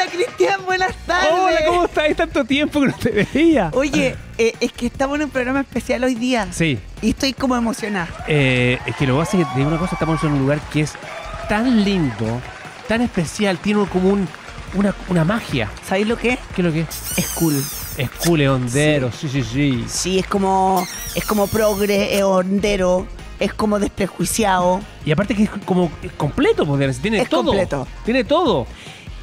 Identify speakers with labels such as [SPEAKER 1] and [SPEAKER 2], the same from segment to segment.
[SPEAKER 1] Hola Cristian, buenas tardes.
[SPEAKER 2] Hola, ¿cómo estás? Tanto tiempo que no te veía.
[SPEAKER 1] Oye, eh, es que estamos en un programa especial hoy día.
[SPEAKER 2] Sí,
[SPEAKER 1] Y estoy como emocionada.
[SPEAKER 2] eh, es que lo que pasa es que, de una cosa, estamos en un lugar que es tan lindo, tan especial, tiene como un, una, una magia.
[SPEAKER 1] ¿Sabéis lo que es?
[SPEAKER 2] ¿Qué es lo que es?
[SPEAKER 1] Es cool.
[SPEAKER 2] Es cool, es hondero, sí, sí, sí.
[SPEAKER 1] Sí, es como, es como progre, es hondero, es como desprejuiciado.
[SPEAKER 2] Y aparte que es como es completo, pues, tiene
[SPEAKER 1] Es
[SPEAKER 2] todo.
[SPEAKER 1] completo.
[SPEAKER 2] Tiene todo.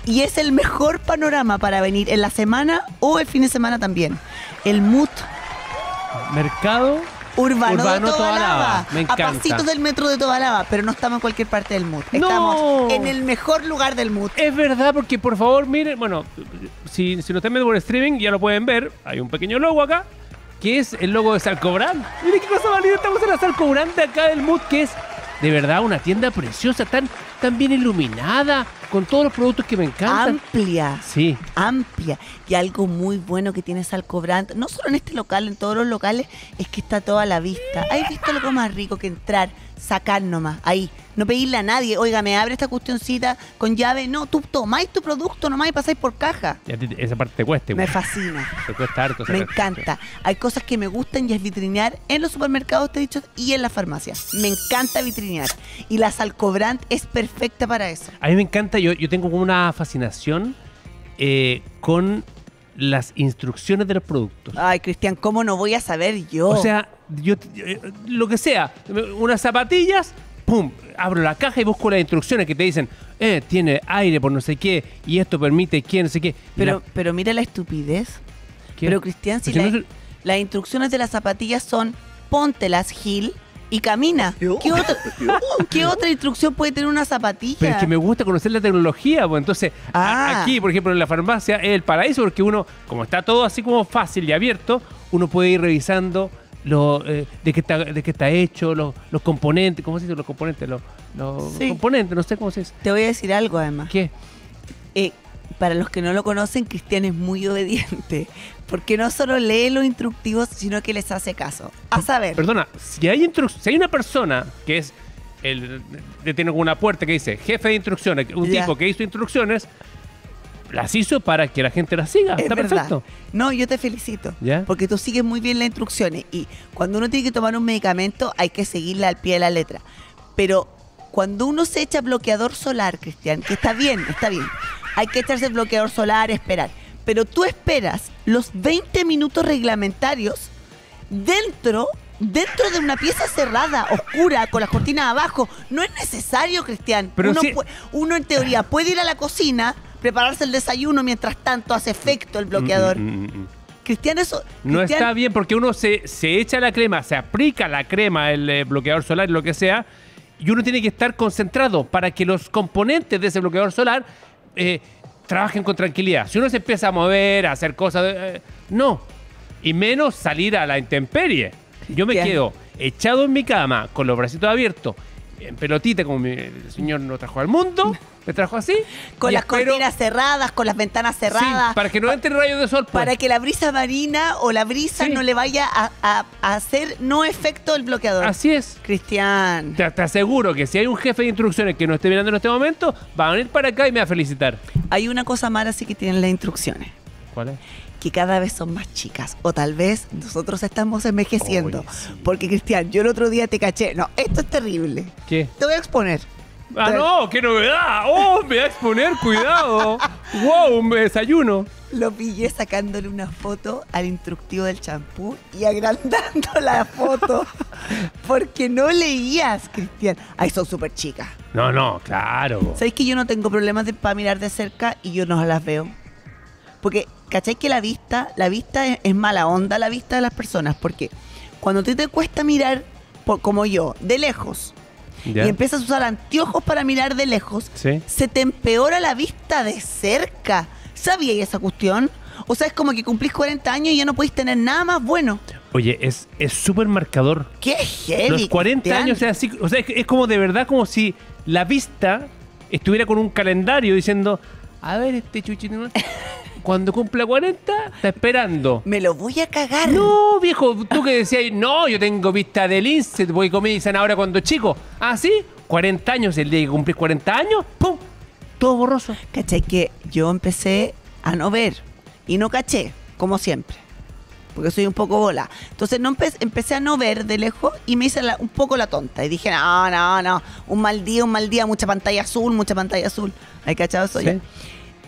[SPEAKER 1] Y es el mejor panorama para venir en la semana o el fin de semana también. El MUT
[SPEAKER 2] Mercado
[SPEAKER 1] urbano,
[SPEAKER 2] Urbano
[SPEAKER 1] de Tobalaba.
[SPEAKER 2] Me
[SPEAKER 1] A
[SPEAKER 2] encanta.
[SPEAKER 1] pasitos del metro de Tobalaba, pero no estamos en cualquier parte del MUT.
[SPEAKER 2] No.
[SPEAKER 1] Estamos en el mejor lugar del MUT.
[SPEAKER 2] Es verdad, porque por favor, miren, bueno, si, si lo están viendo por streaming, ya lo pueden ver. Hay un pequeño logo acá, que es el logo de Salcobrand. Miren qué cosa más linda, estamos en la Salcobrand de acá del Mood, que es de verdad una tienda preciosa, tan, tan bien iluminada, con todos los productos que me encantan.
[SPEAKER 1] Amplia.
[SPEAKER 2] Sí,
[SPEAKER 1] amplia y algo muy bueno que tiene Salcobrand, no solo en este local, en todos los locales, es que está toda la vista. ¿Has visto algo más rico que entrar, sacar nomás, ahí, no pedirle a nadie, oiga, me abre esta cuestioncita con llave? No, tú tomáis tu producto nomás y pasáis por caja.
[SPEAKER 2] esa parte te cuesta.
[SPEAKER 1] Me
[SPEAKER 2] igual.
[SPEAKER 1] fascina.
[SPEAKER 2] Te cuesta harto.
[SPEAKER 1] Me encanta. Hay cosas que me gustan y es vitrinear en los supermercados, te he dicho, y en las farmacias. Me encanta vitrinear. Y la Salcobrand es perfecta para eso.
[SPEAKER 2] A mí me encanta, yo, yo tengo como una fascinación eh, con las instrucciones de los productos.
[SPEAKER 1] Ay, Cristian, ¿cómo no voy a saber yo?
[SPEAKER 2] O sea, yo eh, lo que sea, unas zapatillas, pum, abro la caja y busco las instrucciones que te dicen, eh, tiene aire por no sé qué, y esto permite que no sé qué.
[SPEAKER 1] Pero,
[SPEAKER 2] la-
[SPEAKER 1] pero mira la estupidez.
[SPEAKER 2] ¿qué?
[SPEAKER 1] Pero Cristian, si
[SPEAKER 2] Pero
[SPEAKER 1] la-
[SPEAKER 2] si no
[SPEAKER 1] las instrucciones de las zapatillas son póntelas, Gil, y camina. ¿Qué otra, ¿Qué otra instrucción puede tener una zapatilla?
[SPEAKER 2] Pero es que me gusta conocer la tecnología, pues entonces a-
[SPEAKER 1] Ah.
[SPEAKER 2] aquí, por ejemplo, en la farmacia es el paraíso porque uno, como está todo así como fácil y abierto, uno puede ir revisando lo, eh, de, qué está, de qué está hecho, los, los componentes, ¿cómo se dice los componentes? Los, los
[SPEAKER 1] Sí.
[SPEAKER 2] componentes, no sé cómo se dice.
[SPEAKER 1] Te voy a decir algo además.
[SPEAKER 2] ¿Qué?
[SPEAKER 1] Eh, para los que no lo conocen, Cristian es muy obediente. Porque no solo lee los instructivos, sino que les hace caso. A saber,
[SPEAKER 2] Perdona, si hay, si hay una persona que es el tiene una puerta que dice jefe de instrucciones, un
[SPEAKER 1] Ya.
[SPEAKER 2] tipo que hizo instrucciones, las hizo para que la gente las siga.
[SPEAKER 1] es
[SPEAKER 2] Está
[SPEAKER 1] verdad.
[SPEAKER 2] perfecto.
[SPEAKER 1] No, yo te felicito.
[SPEAKER 2] ¿Ya?
[SPEAKER 1] Porque tú sigues muy bien las instrucciones. Y cuando uno tiene que tomar un medicamento, hay que seguirla al pie de la letra. Pero cuando uno se echa bloqueador solar, Cristian, que está bien, está bien. Hay que echarse bloqueador solar, esperar. Pero tú esperas los 20 minutos reglamentarios dentro dentro de una pieza cerrada, oscura, con las cortinas abajo. No es necesario, Cristian.
[SPEAKER 2] Pero
[SPEAKER 1] uno,
[SPEAKER 2] si-
[SPEAKER 1] pu- uno en teoría puede ir a la cocina, prepararse el desayuno mientras tanto hace efecto el bloqueador.
[SPEAKER 2] Mm, mm, mm, mm.
[SPEAKER 1] Cristian, eso.
[SPEAKER 2] No
[SPEAKER 1] Cristian,
[SPEAKER 2] está bien porque uno se, se echa la crema, se aplica la crema, el eh, bloqueador solar, lo que sea, y uno tiene que estar concentrado para que los componentes de ese bloqueador solar eh, trabajen con tranquilidad. Si uno se empieza a mover, a hacer cosas, eh, no. Y menos salir a la intemperie. Yo me
[SPEAKER 1] Cristian.
[SPEAKER 2] quedo echado en mi cama, con los bracitos abiertos, en pelotita, como mi- el Señor nos trajo al mundo, me trajo así.
[SPEAKER 1] Con las
[SPEAKER 2] espero-
[SPEAKER 1] cortinas cerradas, con las ventanas
[SPEAKER 2] Sí,
[SPEAKER 1] cerradas.
[SPEAKER 2] para que no entre rayos de sol. pues.
[SPEAKER 1] para que la brisa marina o la brisa
[SPEAKER 2] Sí.
[SPEAKER 1] no le vaya a, a- a hacer no efecto el bloqueador.
[SPEAKER 2] Así es.
[SPEAKER 1] Cristian.
[SPEAKER 2] Te, te aseguro que si hay un jefe de instrucciones que no esté mirando en este momento, va a venir para acá y me va a felicitar.
[SPEAKER 1] Hay una cosa mala sí que tienen las instrucciones.
[SPEAKER 2] ¿Cuál es?
[SPEAKER 1] Que cada vez son más chicas. O tal vez nosotros estamos envejeciendo.
[SPEAKER 2] Sí.
[SPEAKER 1] Porque, Cristian, yo el otro día te caché. No, esto es terrible.
[SPEAKER 2] ¿Qué?
[SPEAKER 1] Te voy a exponer.
[SPEAKER 2] ¡Ah, no! ¡Qué novedad! ¡Oh, me va a exponer! ¡Cuidado! ¡Wow! Un desayuno.
[SPEAKER 1] Lo pillé sacándole una foto al instructivo del champú y agrandando la foto. Porque no leías, Cristian. Ay, son súper chicas.
[SPEAKER 2] No, no, claro.
[SPEAKER 1] ¿Sabéis que yo no tengo problemas para mirar de cerca y yo no las veo? Porque, ¿cachai que la vista, la vista es, es mala onda la vista de las personas? Porque cuando a ti te cuesta mirar, por- como yo, de lejos,
[SPEAKER 2] Ya.
[SPEAKER 1] y empiezas a usar anteojos para mirar de lejos,
[SPEAKER 2] Sí.
[SPEAKER 1] se te empeora la vista de cerca. ¿Sabíais esa cuestión? O sea, es como que cumplís 40 años y ya no podéis tener nada más bueno.
[SPEAKER 2] Oye, es es súper marcador.
[SPEAKER 1] ¡Qué heavy!
[SPEAKER 2] Los 40
[SPEAKER 1] Cristian!
[SPEAKER 2] años, o sea, así, o sea, es, es como de verdad como si la vista estuviera con un calendario diciendo, a ver, este chuchino, cuando cumpla 40, está esperando.
[SPEAKER 1] Me lo voy a cagar.
[SPEAKER 2] No, viejo, tú que decías, no, yo tengo vista de lince, porque comí zanahoria cuando chico. Ah, sí, 40 años, el día que cumplís 40 años, ¡pum! todo borroso.
[SPEAKER 1] ¿Cachai? Que yo empecé a no ver y no caché, como siempre. Porque soy un poco bola. Entonces no empe- empecé a no ver de lejos y me hice la- un poco la tonta. Y dije, no, no, no. Un mal día, un mal día, mucha pantalla azul, mucha pantalla azul. ¿Hay cachado eso
[SPEAKER 2] Sí.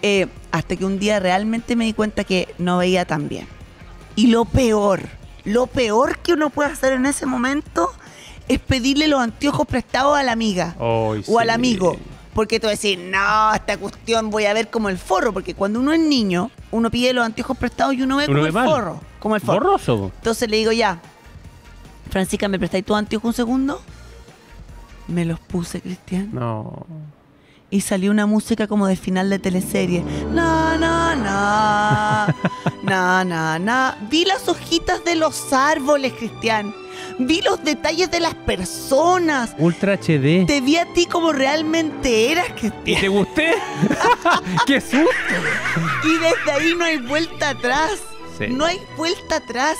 [SPEAKER 1] Eh, hasta que un día realmente me di cuenta que no veía tan bien. Y lo peor, lo peor que uno puede hacer en ese momento es pedirle los anteojos prestados a la amiga o al amigo. Porque tú decís, no, esta cuestión voy a ver como el forro. Porque cuando uno es niño, uno pide los anteojos prestados y uno ve
[SPEAKER 2] Uno
[SPEAKER 1] como el
[SPEAKER 2] mal.
[SPEAKER 1] forro. Como el forro.
[SPEAKER 2] Borroso.
[SPEAKER 1] Entonces le digo, ya, Francisca, ¿me prestáis tus anteojos un segundo? Me los puse, Cristian.
[SPEAKER 2] No.
[SPEAKER 1] Y salió una música como de final de teleserie. Na, na, na. Na, na, na. Vi las hojitas de los árboles, Cristian. Vi los detalles de las personas.
[SPEAKER 2] Ultra HD.
[SPEAKER 1] Te vi a ti como realmente eras,
[SPEAKER 2] ¿Y
[SPEAKER 1] Cristian.
[SPEAKER 2] te gusté? ¡Qué susto!
[SPEAKER 1] Y desde ahí no hay vuelta atrás.
[SPEAKER 2] Sí.
[SPEAKER 1] No hay vuelta atrás.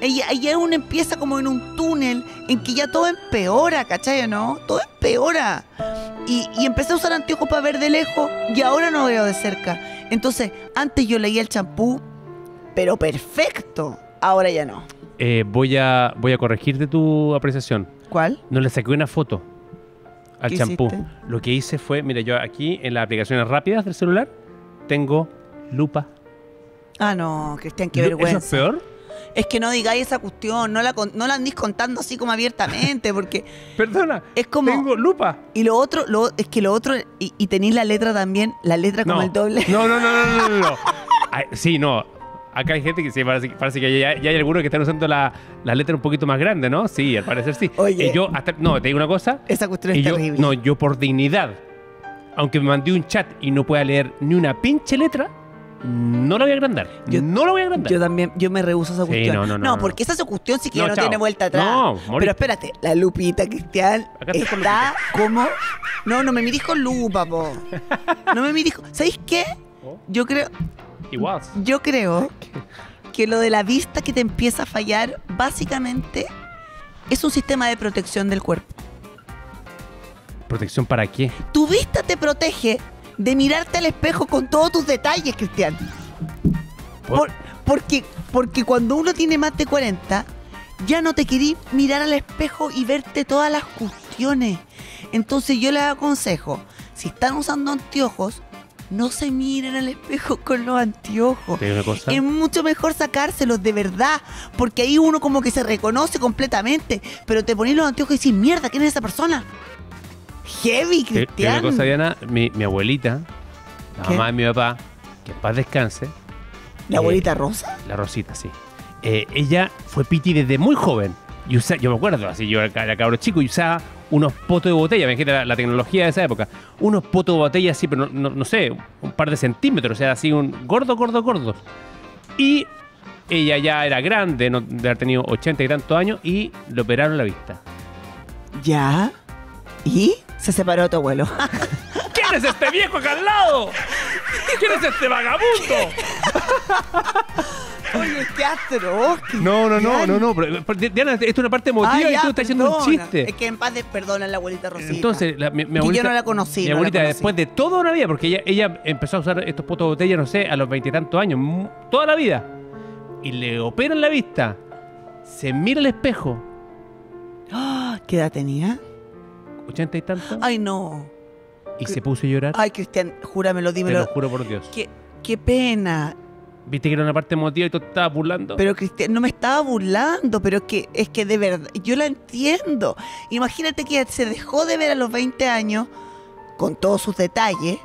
[SPEAKER 1] Ella, ella uno empieza como en un túnel en que ya todo empeora, ¿cachai no? Todo empeora. Y, y empecé a usar anteojos para ver de lejos y ahora no veo de cerca. Entonces, antes yo leía el champú, pero perfecto. Ahora ya no.
[SPEAKER 2] Eh, voy, a, voy a corregirte tu apreciación.
[SPEAKER 1] ¿Cuál?
[SPEAKER 2] No le saqué una foto al
[SPEAKER 1] ¿Qué
[SPEAKER 2] champú. Lo que hice fue, mira, yo aquí en las aplicaciones rápidas del celular tengo lupa.
[SPEAKER 1] Ah, no, Cristian, qué vergüenza.
[SPEAKER 2] ¿Eso es peor?
[SPEAKER 1] Es que no digáis esa cuestión, no la, no la andís contando así como abiertamente, porque
[SPEAKER 2] Perdona.
[SPEAKER 1] es como...
[SPEAKER 2] Tengo lupa.
[SPEAKER 1] Y lo otro, lo, es que lo otro, y, y tenéis la letra también, la letra como
[SPEAKER 2] no.
[SPEAKER 1] el doble.
[SPEAKER 2] No, no, no, no, no, no, no. Ay, sí, no. Acá hay gente que sí, parece, parece que ya, ya hay algunos que están usando la, la letra un poquito más grande, ¿no? Sí, al parecer sí.
[SPEAKER 1] Oye.
[SPEAKER 2] Y yo, hasta, no, te digo una cosa.
[SPEAKER 1] Esa cuestión es
[SPEAKER 2] yo,
[SPEAKER 1] terrible.
[SPEAKER 2] no, yo por dignidad, aunque me mandé un chat y no pueda leer ni una pinche letra, no la voy a agrandar.
[SPEAKER 1] Yo-
[SPEAKER 2] no la voy a agrandar.
[SPEAKER 1] Yo también, yo me rehuso a esa
[SPEAKER 2] Sí,
[SPEAKER 1] cuestión.
[SPEAKER 2] no, no, no, no.
[SPEAKER 1] porque esa cuestión sí que
[SPEAKER 2] No, chao.
[SPEAKER 1] tiene vuelta atrás.
[SPEAKER 2] No, moriste.
[SPEAKER 1] Pero espérate, la lupita, Cristian,
[SPEAKER 2] Acá
[SPEAKER 1] está como... No, no me mirís con lupa, po. No me mirís con... ¿Sabéis qué?
[SPEAKER 2] Oh.
[SPEAKER 1] Yo creo,
[SPEAKER 2] Igual.
[SPEAKER 1] yo creo que lo de la vista que te empieza a fallar, básicamente, es un sistema de protección del cuerpo.
[SPEAKER 2] ¿Protección para qué?
[SPEAKER 1] Tu vista te protege de mirarte al espejo con todos tus detalles, Cristian.
[SPEAKER 2] Por-
[SPEAKER 1] Por- porque, porque cuando uno tiene más de 40, ya no te querís mirar al espejo y verte todas las cuestiones. Entonces yo les aconsejo, si están usando anteojos, no se miren al espejo con los anteojos. Es mucho mejor sacárselos de verdad, porque ahí uno como que se reconoce completamente, pero te pones los anteojos y decís, mierda, ¿quién es esa persona? Heavy, Cristian.
[SPEAKER 2] una cosa, Diana. Mi, mi abuelita, la
[SPEAKER 1] ¿Qué?
[SPEAKER 2] mamá de mi papá, que en paz descanse,
[SPEAKER 1] ¿La
[SPEAKER 2] eh,
[SPEAKER 1] abuelita rosa?
[SPEAKER 2] la Rosita, sí. Eh, ella fue piti desde muy joven. Y usa, yo me acuerdo, así yo era, cabro chico y usaba unos potos de botella, imagínate la, la tecnología de esa época. Unos potos de botella así, pero no, no- no sé, un par de centímetros, o sea, así un gordo, gordo, gordo. Y ella ya era grande, no, de haber tenido 80 y tantos años, y le operaron la vista.
[SPEAKER 1] ¿Ya? ¿Y? Se separó tu abuelo.
[SPEAKER 2] ¿Quién es este viejo acá al lado? ¿Quién es este vagabundo?
[SPEAKER 1] Oye, qué atroz.
[SPEAKER 2] No, no, no, no, no. pero- pero, Diana, esto es una parte emotiva
[SPEAKER 1] Ah,
[SPEAKER 2] y
[SPEAKER 1] ya,
[SPEAKER 2] tú estás haciendo un
[SPEAKER 1] perdona.
[SPEAKER 2] chiste.
[SPEAKER 1] Es que en paz de perdona la abuelita Rosita.
[SPEAKER 2] Entonces, la- mi, mi
[SPEAKER 1] Que yo no la conocí,
[SPEAKER 2] Mi
[SPEAKER 1] no la
[SPEAKER 2] abuelita,
[SPEAKER 1] conocí.
[SPEAKER 2] después de toda una vida, porque ella, ella empezó a usar estos potos de botella, no sé, a los veintitantos años, mu- toda la vida. Y le operan la vista. Se mira al espejo,
[SPEAKER 1] Ah, ¿Qué edad tenía?
[SPEAKER 2] Ochenta y tantos,
[SPEAKER 1] Ay, no.
[SPEAKER 2] y se puso a llorar.
[SPEAKER 1] Ay, Cristian, júramelo,
[SPEAKER 2] Te
[SPEAKER 1] dímelo.
[SPEAKER 2] lo juro por Dios.
[SPEAKER 1] Qué, qué pena.
[SPEAKER 2] Viste que era una parte emotiva y tú te estabas burlando.
[SPEAKER 1] Pero Cristian, no me estaba burlando, pero es que, es que de verdad, yo la entiendo. Imagínate que se dejó de ver a los 20 años, con todos sus detalles,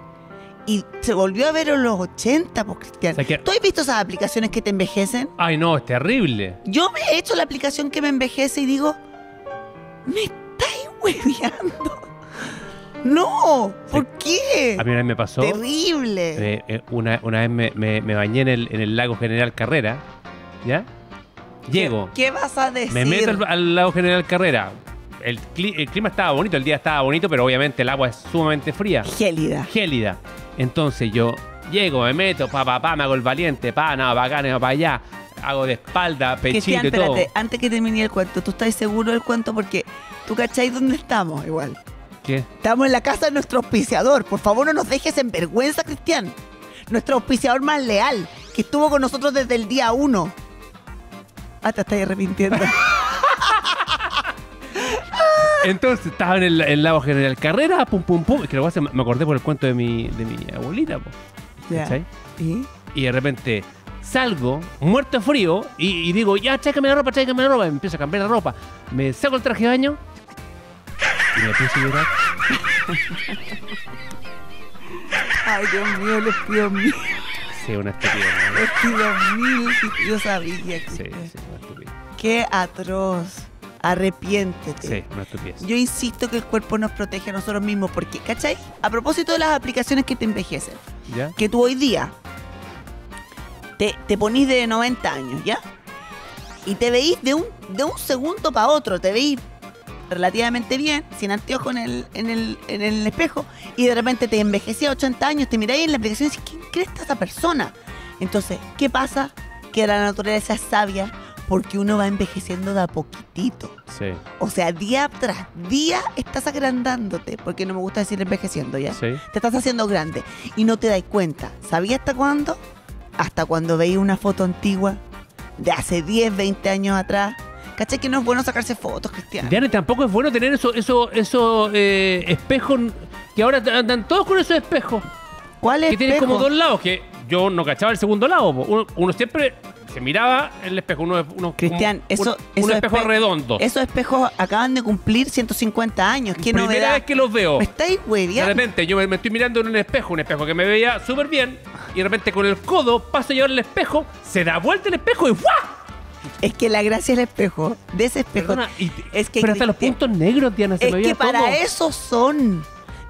[SPEAKER 1] y se volvió a ver a los 80, pues, Cristian.
[SPEAKER 2] O sea que-
[SPEAKER 1] ¿Tú has visto esas aplicaciones que te envejecen?
[SPEAKER 2] Ay, no, es terrible.
[SPEAKER 1] Yo me he hecho la aplicación que me envejece y digo, me hueveando. No, ¿por qué?
[SPEAKER 2] A mí una vez me pasó.
[SPEAKER 1] Terrible.
[SPEAKER 2] eh, eh, una, una vez me, me- me bañé en el, en el lago General Carrera. ¿Ya? Llego.
[SPEAKER 1] ¿Qué vas a decir?
[SPEAKER 2] Me meto al, al lago General Carrera. El, cli- el clima estaba bonito, el día estaba bonito, pero obviamente el agua es sumamente fría,
[SPEAKER 1] Gélida.
[SPEAKER 2] gélida. Entonces yo llego, me meto, pa, pa, pa, me hago el valiente, pa, no, pa acá, no, pa allá. Hago de espalda, pechito y todo.
[SPEAKER 1] antes que termine el cuento, ¿tú estás seguro del cuento? Porque tú cacháis dónde estamos igual.
[SPEAKER 2] ¿Qué?
[SPEAKER 1] Estamos en la casa de nuestro auspiciador. Por favor, no nos dejes en vergüenza, Cristian. Nuestro auspiciador más leal, que estuvo con nosotros desde el día uno. Ah, te estás arrepintiendo.
[SPEAKER 2] Entonces estaba en el, el lago General Carrera, pum, pum, pum. Es que lo hacer- me acordé por el cuento de mi, de mi abuelita, po.
[SPEAKER 1] ¿Y?
[SPEAKER 2] Y de repente salgo, muerto de frío, y, y digo, ya, tráigame la ropa, tráigame la ropa. Y me empiezo a cambiar la ropa. Me saco el traje de baño y me empiezo a llorar.
[SPEAKER 1] Ay, Dios mío, les pido mil.
[SPEAKER 2] Sí, una estupidez. ¿no?
[SPEAKER 1] Les pido mil. Yo sabía,
[SPEAKER 2] Sí,
[SPEAKER 1] Cristian.
[SPEAKER 2] sí, una estupidez.
[SPEAKER 1] Qué atroz. Arrepiéntete.
[SPEAKER 2] Sí, una estupidez.
[SPEAKER 1] Yo insisto que el cuerpo nos protege a nosotros mismos porque, ¿cachai? A propósito de las aplicaciones que te envejecen,
[SPEAKER 2] ¿Ya?
[SPEAKER 1] que tú hoy día te, te ponís de 90 años, ¿ya? Y te veís de un, de un segundo para otro, te veís relativamente bien, sin anteojo en el, en, el, en el espejo, y de repente te envejecía a 80 años, te miráis en la aplicación y dices, ¿quién cree esta esa persona? Entonces, ¿qué pasa? Que la naturaleza es sabia porque uno va envejeciendo de a poquitito.
[SPEAKER 2] Sí,
[SPEAKER 1] O sea, día tras día estás agrandándote, porque no me gusta decir envejeciendo, ¿ya?
[SPEAKER 2] sí.
[SPEAKER 1] Te estás haciendo grande y no te das cuenta. ¿Sabías hasta cuándo? Hasta cuando veis una foto antigua de hace 10, 20 años atrás. ¿Cachai que no es bueno sacarse fotos, Cristian?
[SPEAKER 2] Diana, tampoco es bueno tener esos eso, eso, eh, espejos que ahora andan todos con esos espejos.
[SPEAKER 1] ¿Cuál es
[SPEAKER 2] Que tienen como dos lados, que yo no cachaba el segundo lado. Uno, uno siempre se miraba en el espejo. Uno, uno,
[SPEAKER 1] Cristian,
[SPEAKER 2] un-
[SPEAKER 1] eso-
[SPEAKER 2] un,
[SPEAKER 1] esos
[SPEAKER 2] espejo
[SPEAKER 1] espe-
[SPEAKER 2] redondo.
[SPEAKER 1] Esos espejos acaban de cumplir 150 años. ¿Qué
[SPEAKER 2] Primera
[SPEAKER 1] novedad?
[SPEAKER 2] vez que los veo.
[SPEAKER 1] ¿Me estáis
[SPEAKER 2] De
[SPEAKER 1] hueviando?
[SPEAKER 2] repente yo me, me estoy mirando en un espejo, un espejo que me veía súper bien, y de repente con el codo paso a llevar el espejo, se da vuelta el espejo y ¡guau!
[SPEAKER 1] Es que la gracia del espejo, de ese espejo,
[SPEAKER 2] Perdona, y-
[SPEAKER 1] es que
[SPEAKER 2] pero hasta los puntos negros, Diana, se
[SPEAKER 1] Es
[SPEAKER 2] me
[SPEAKER 1] que para
[SPEAKER 2] todo.
[SPEAKER 1] eso son.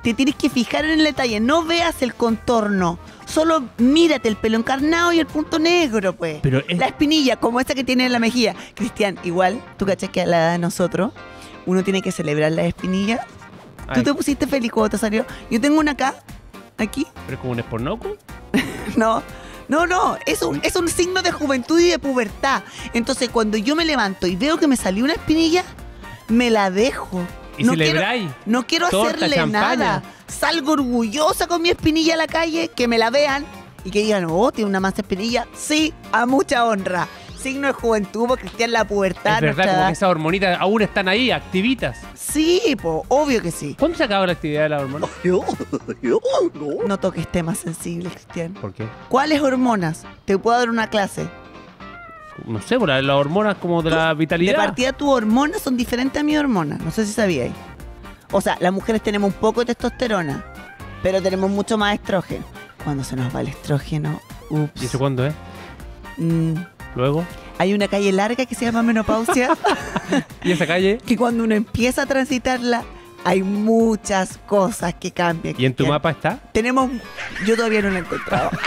[SPEAKER 1] Te tienes que fijar en el detalle. No veas el contorno. Solo mírate el pelo encarnado y el punto negro, pues.
[SPEAKER 2] Pero es-
[SPEAKER 1] La espinilla, como esta que tiene en la mejilla. Cristian, igual, tú cachas que a la edad de nosotros, uno tiene que celebrar las espinillas. Tú te pusiste feliz cuando te salió. Yo tengo una acá, aquí.
[SPEAKER 2] ¿Pero es como un espornoco?
[SPEAKER 1] No, no, no. Es un, es un signo de juventud y de pubertad. Entonces, cuando yo me levanto y veo que me salió una espinilla, me la dejo.
[SPEAKER 2] ¿Y
[SPEAKER 1] no quiero,
[SPEAKER 2] celebráis?
[SPEAKER 1] no quiero
[SPEAKER 2] Torta,
[SPEAKER 1] hacerle
[SPEAKER 2] champaña.
[SPEAKER 1] nada. Salgo orgullosa con mi espinilla a la calle, que me la vean y que digan, oh, tiene una más espinilla. Sí, a mucha honra. Signo de juventud, porque Cristian la pubertad.
[SPEAKER 2] es verdad,
[SPEAKER 1] nuestra
[SPEAKER 2] como que esas hormonitas aún están ahí, activitas.
[SPEAKER 1] Sí, po, obvio que sí.
[SPEAKER 2] ¿Cuándo se acaba la actividad de la hormona?
[SPEAKER 1] No toques temas sensibles, Cristian.
[SPEAKER 2] ¿Por qué?
[SPEAKER 1] ¿Cuáles hormonas? Te puedo dar una clase.
[SPEAKER 2] No sé, la- las hormonas como de la
[SPEAKER 1] De
[SPEAKER 2] vitalidad.
[SPEAKER 1] partida, tus hormonas son diferentes a mis hormonas. No sé si sabíais. O sea, las mujeres tenemos un poco de testosterona, pero tenemos mucho más estrógeno. Cuando se nos va el estrógeno, ups.
[SPEAKER 2] ¿Y eso cuándo es?
[SPEAKER 1] Mm,
[SPEAKER 2] Luego.
[SPEAKER 1] hay una calle larga que se llama menopausia,
[SPEAKER 2] ¿Y esa calle?
[SPEAKER 1] que cuando uno empieza a transitarla, hay muchas cosas que cambian.
[SPEAKER 2] ¿Y en tu mapa está?
[SPEAKER 1] Tenemos. Yo todavía no lo he encontrado.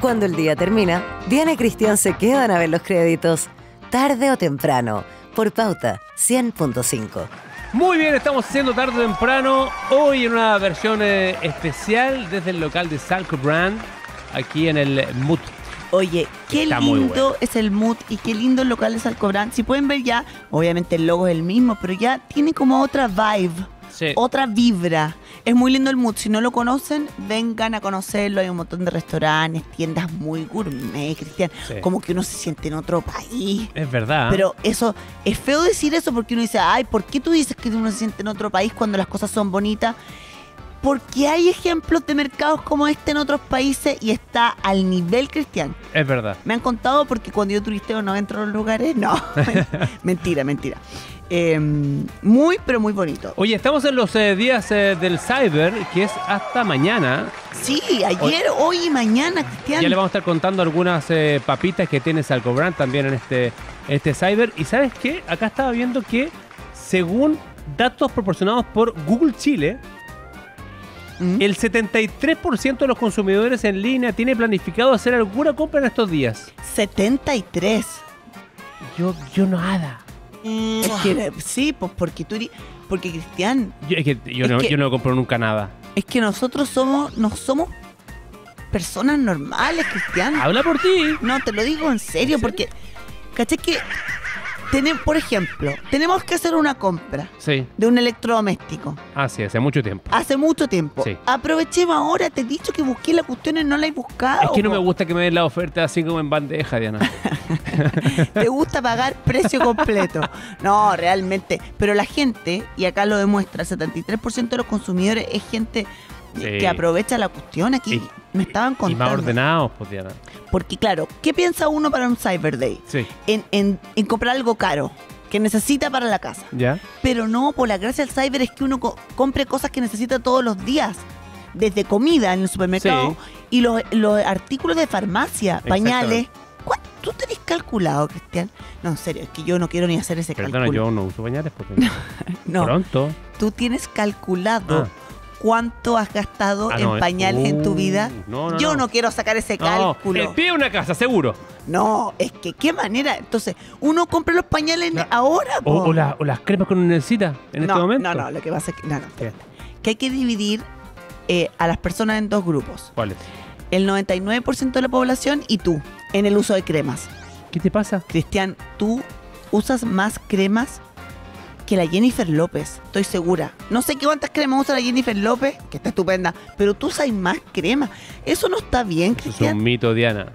[SPEAKER 3] Cuando el día termina, Diana y Cristian se quedan a ver los créditos. Tarde o temprano, por pauta 100.5.
[SPEAKER 2] Muy bien, estamos haciendo tarde o temprano. Hoy en una versión eh, especial desde el local de Salco Brand, aquí en el MUT.
[SPEAKER 1] Oye, qué
[SPEAKER 2] Está
[SPEAKER 1] lindo
[SPEAKER 2] bueno.
[SPEAKER 1] es el mood y qué lindo el local de Salcobrán. Si pueden ver ya, obviamente el logo es el mismo, pero ya tiene como otra vibe,
[SPEAKER 2] Sí.
[SPEAKER 1] otra vibra. Es muy lindo el mood. Si no lo conocen, vengan a conocerlo. Hay un montón de restaurantes, tiendas muy gourmet, Cristian.
[SPEAKER 2] Sí.
[SPEAKER 1] Como que uno se siente en otro país.
[SPEAKER 2] Es verdad.
[SPEAKER 1] Pero eso, es feo decir eso porque uno dice, ay, ¿por qué tú dices que uno se siente en otro país cuando las cosas son bonitas? Porque hay ejemplos de mercados como este en otros países y está al nivel cristiano.
[SPEAKER 2] Es verdad.
[SPEAKER 1] Me han contado porque cuando yo turisteo no entro a los lugares. No, mentira, mentira. Eh, muy, pero muy bonito.
[SPEAKER 2] Oye, estamos en los eh, días eh, del Cyber, que es hasta mañana.
[SPEAKER 1] Sí, ayer, hoy y mañana, Cristian.
[SPEAKER 2] Ya le vamos a estar contando algunas eh, papitas que tiene Salco Brand también en este, este Cyber. Y ¿sabes qué? Acá estaba viendo que, según datos proporcionados por Google Chile,
[SPEAKER 1] ¿Mm?
[SPEAKER 2] el 73% de los consumidores en línea tiene planificado hacer alguna compra en estos días.
[SPEAKER 1] 73.
[SPEAKER 2] Yo, yo nada.
[SPEAKER 1] Es que, sí, pues porque tú eres- Porque, Cristian,
[SPEAKER 2] Yo, es que yo,
[SPEAKER 1] Es
[SPEAKER 2] no,
[SPEAKER 1] que-
[SPEAKER 2] yo no compro nunca nada.
[SPEAKER 1] es que nosotros somos, no somos personas normales, Cristian.
[SPEAKER 2] Habla por ti.
[SPEAKER 1] No, te lo digo en serio,
[SPEAKER 2] ¿En serio?
[SPEAKER 1] porque, ¿caché que Tenem- por ejemplo, tenemos que hacer una compra
[SPEAKER 2] Sí,
[SPEAKER 1] de un electrodoméstico
[SPEAKER 2] así, hace mucho tiempo.
[SPEAKER 1] hace mucho tiempo.
[SPEAKER 2] Sí.
[SPEAKER 1] Aprovechemos ahora, te he dicho que busqué las cuestiones, no la he buscado.
[SPEAKER 2] Es que no me gusta que me den la oferta así como en bandeja, Diana.
[SPEAKER 1] Te gusta pagar precio completo. No, realmente. Pero la gente, y acá lo demuestra, el 73% de los consumidores es gente
[SPEAKER 2] Sí.
[SPEAKER 1] que aprovecha la cuestión. Aquí
[SPEAKER 2] Y-
[SPEAKER 1] me estaban
[SPEAKER 2] y más
[SPEAKER 1] contando.
[SPEAKER 2] ordenados, pues, Diana.
[SPEAKER 1] Porque claro, ¿qué piensa uno para un Cyber Day?
[SPEAKER 2] Sí.
[SPEAKER 1] En, en- en comprar algo caro que necesita para la casa.
[SPEAKER 2] ¿Ya?
[SPEAKER 1] Pero no, por la gracia del cyber es que uno co- compre cosas que necesita todos los días. Desde comida en el supermercado y los, los artículos de farmacia, pañales. ¿Cuánto tú tenés calculado, Cristian? No, en serio, es que yo no quiero ni hacer ese
[SPEAKER 2] Perdona,
[SPEAKER 1] cálculo.
[SPEAKER 2] yo no uso pañales porque
[SPEAKER 1] no,
[SPEAKER 2] pronto.
[SPEAKER 1] tú tienes calculado
[SPEAKER 2] Ah.
[SPEAKER 1] Cuánto has gastado
[SPEAKER 2] Ah, no,
[SPEAKER 1] en
[SPEAKER 2] es-
[SPEAKER 1] pañales en tu
[SPEAKER 2] Uh,
[SPEAKER 1] vida.
[SPEAKER 2] no, no,
[SPEAKER 1] yo
[SPEAKER 2] no.
[SPEAKER 1] quiero sacar ese
[SPEAKER 2] No,
[SPEAKER 1] cálculo.
[SPEAKER 2] el pie una casa, seguro.
[SPEAKER 1] No, es que qué manera. Entonces, uno compra los pañales
[SPEAKER 2] La-
[SPEAKER 1] ahora,
[SPEAKER 2] O,
[SPEAKER 1] po.
[SPEAKER 2] o la- o las cremas que uno necesita en
[SPEAKER 1] no,
[SPEAKER 2] este momento.
[SPEAKER 1] No, no, lo que pasa es que. No, no. Que hay que dividir eh, a las personas en dos grupos.
[SPEAKER 2] ¿Cuál es?
[SPEAKER 1] El 99% de la población y tú, en el uso de cremas.
[SPEAKER 2] ¿Qué te pasa?
[SPEAKER 1] Cristian, tú usas más cremas que la Jennifer López, estoy segura. No sé qué cuántas cremas usa la Jennifer López, que está estupenda, pero tú usas más cremas. Eso no está bien,
[SPEAKER 2] Eso es
[SPEAKER 1] Cristian.
[SPEAKER 2] un mito, Diana.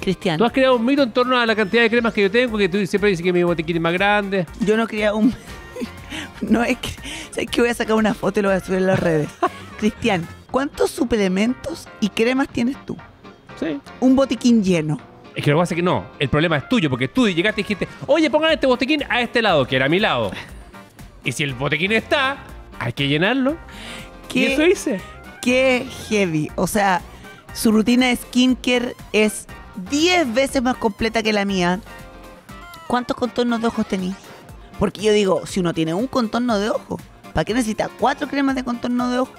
[SPEAKER 1] Cristian,
[SPEAKER 2] Tú has creado un mito en torno a la cantidad de cremas que yo tengo, que tú siempre dices que mi botiquín es más grande.
[SPEAKER 1] yo no quería un... no es que... ¿Sabes que voy a sacar una foto y lo voy a subir en las redes? Cristian, ¿cuántos suplementos y cremas tienes tú?
[SPEAKER 2] Sí.
[SPEAKER 1] Un botiquín lleno.
[SPEAKER 2] Es que lo que pasa es que no, el problema es tuyo, porque tú llegaste y dijiste, oye, pongan este botiquín a este lado, que era mi lado. Y si el botiquín está, hay que llenarlo. ¿Y
[SPEAKER 1] ¿Qué?
[SPEAKER 2] eso hice?
[SPEAKER 1] Qué heavy. O sea, su rutina de skincare es 10 veces más completa que la mía. ¿Cuántos contornos de ojos tenís? Porque yo digo, si uno tiene un contorno de ojo, ¿para qué necesita cuatro cremas de contorno de ojo?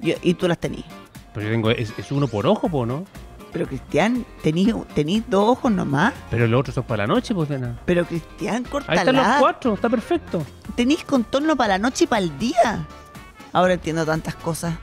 [SPEAKER 1] Yo- y tú las tenís.
[SPEAKER 2] Pero yo tengo, es, es uno por ojo, ¿no?
[SPEAKER 1] Pero Cristian, tenís dos ojos nomás.
[SPEAKER 2] Pero los otros son para la noche, pues, Diana.
[SPEAKER 1] Pero Cristian,
[SPEAKER 2] Ahí están los cuatro, está perfecto.
[SPEAKER 1] Tenís contorno para la noche y para el día. Ahora entiendo tantas cosas.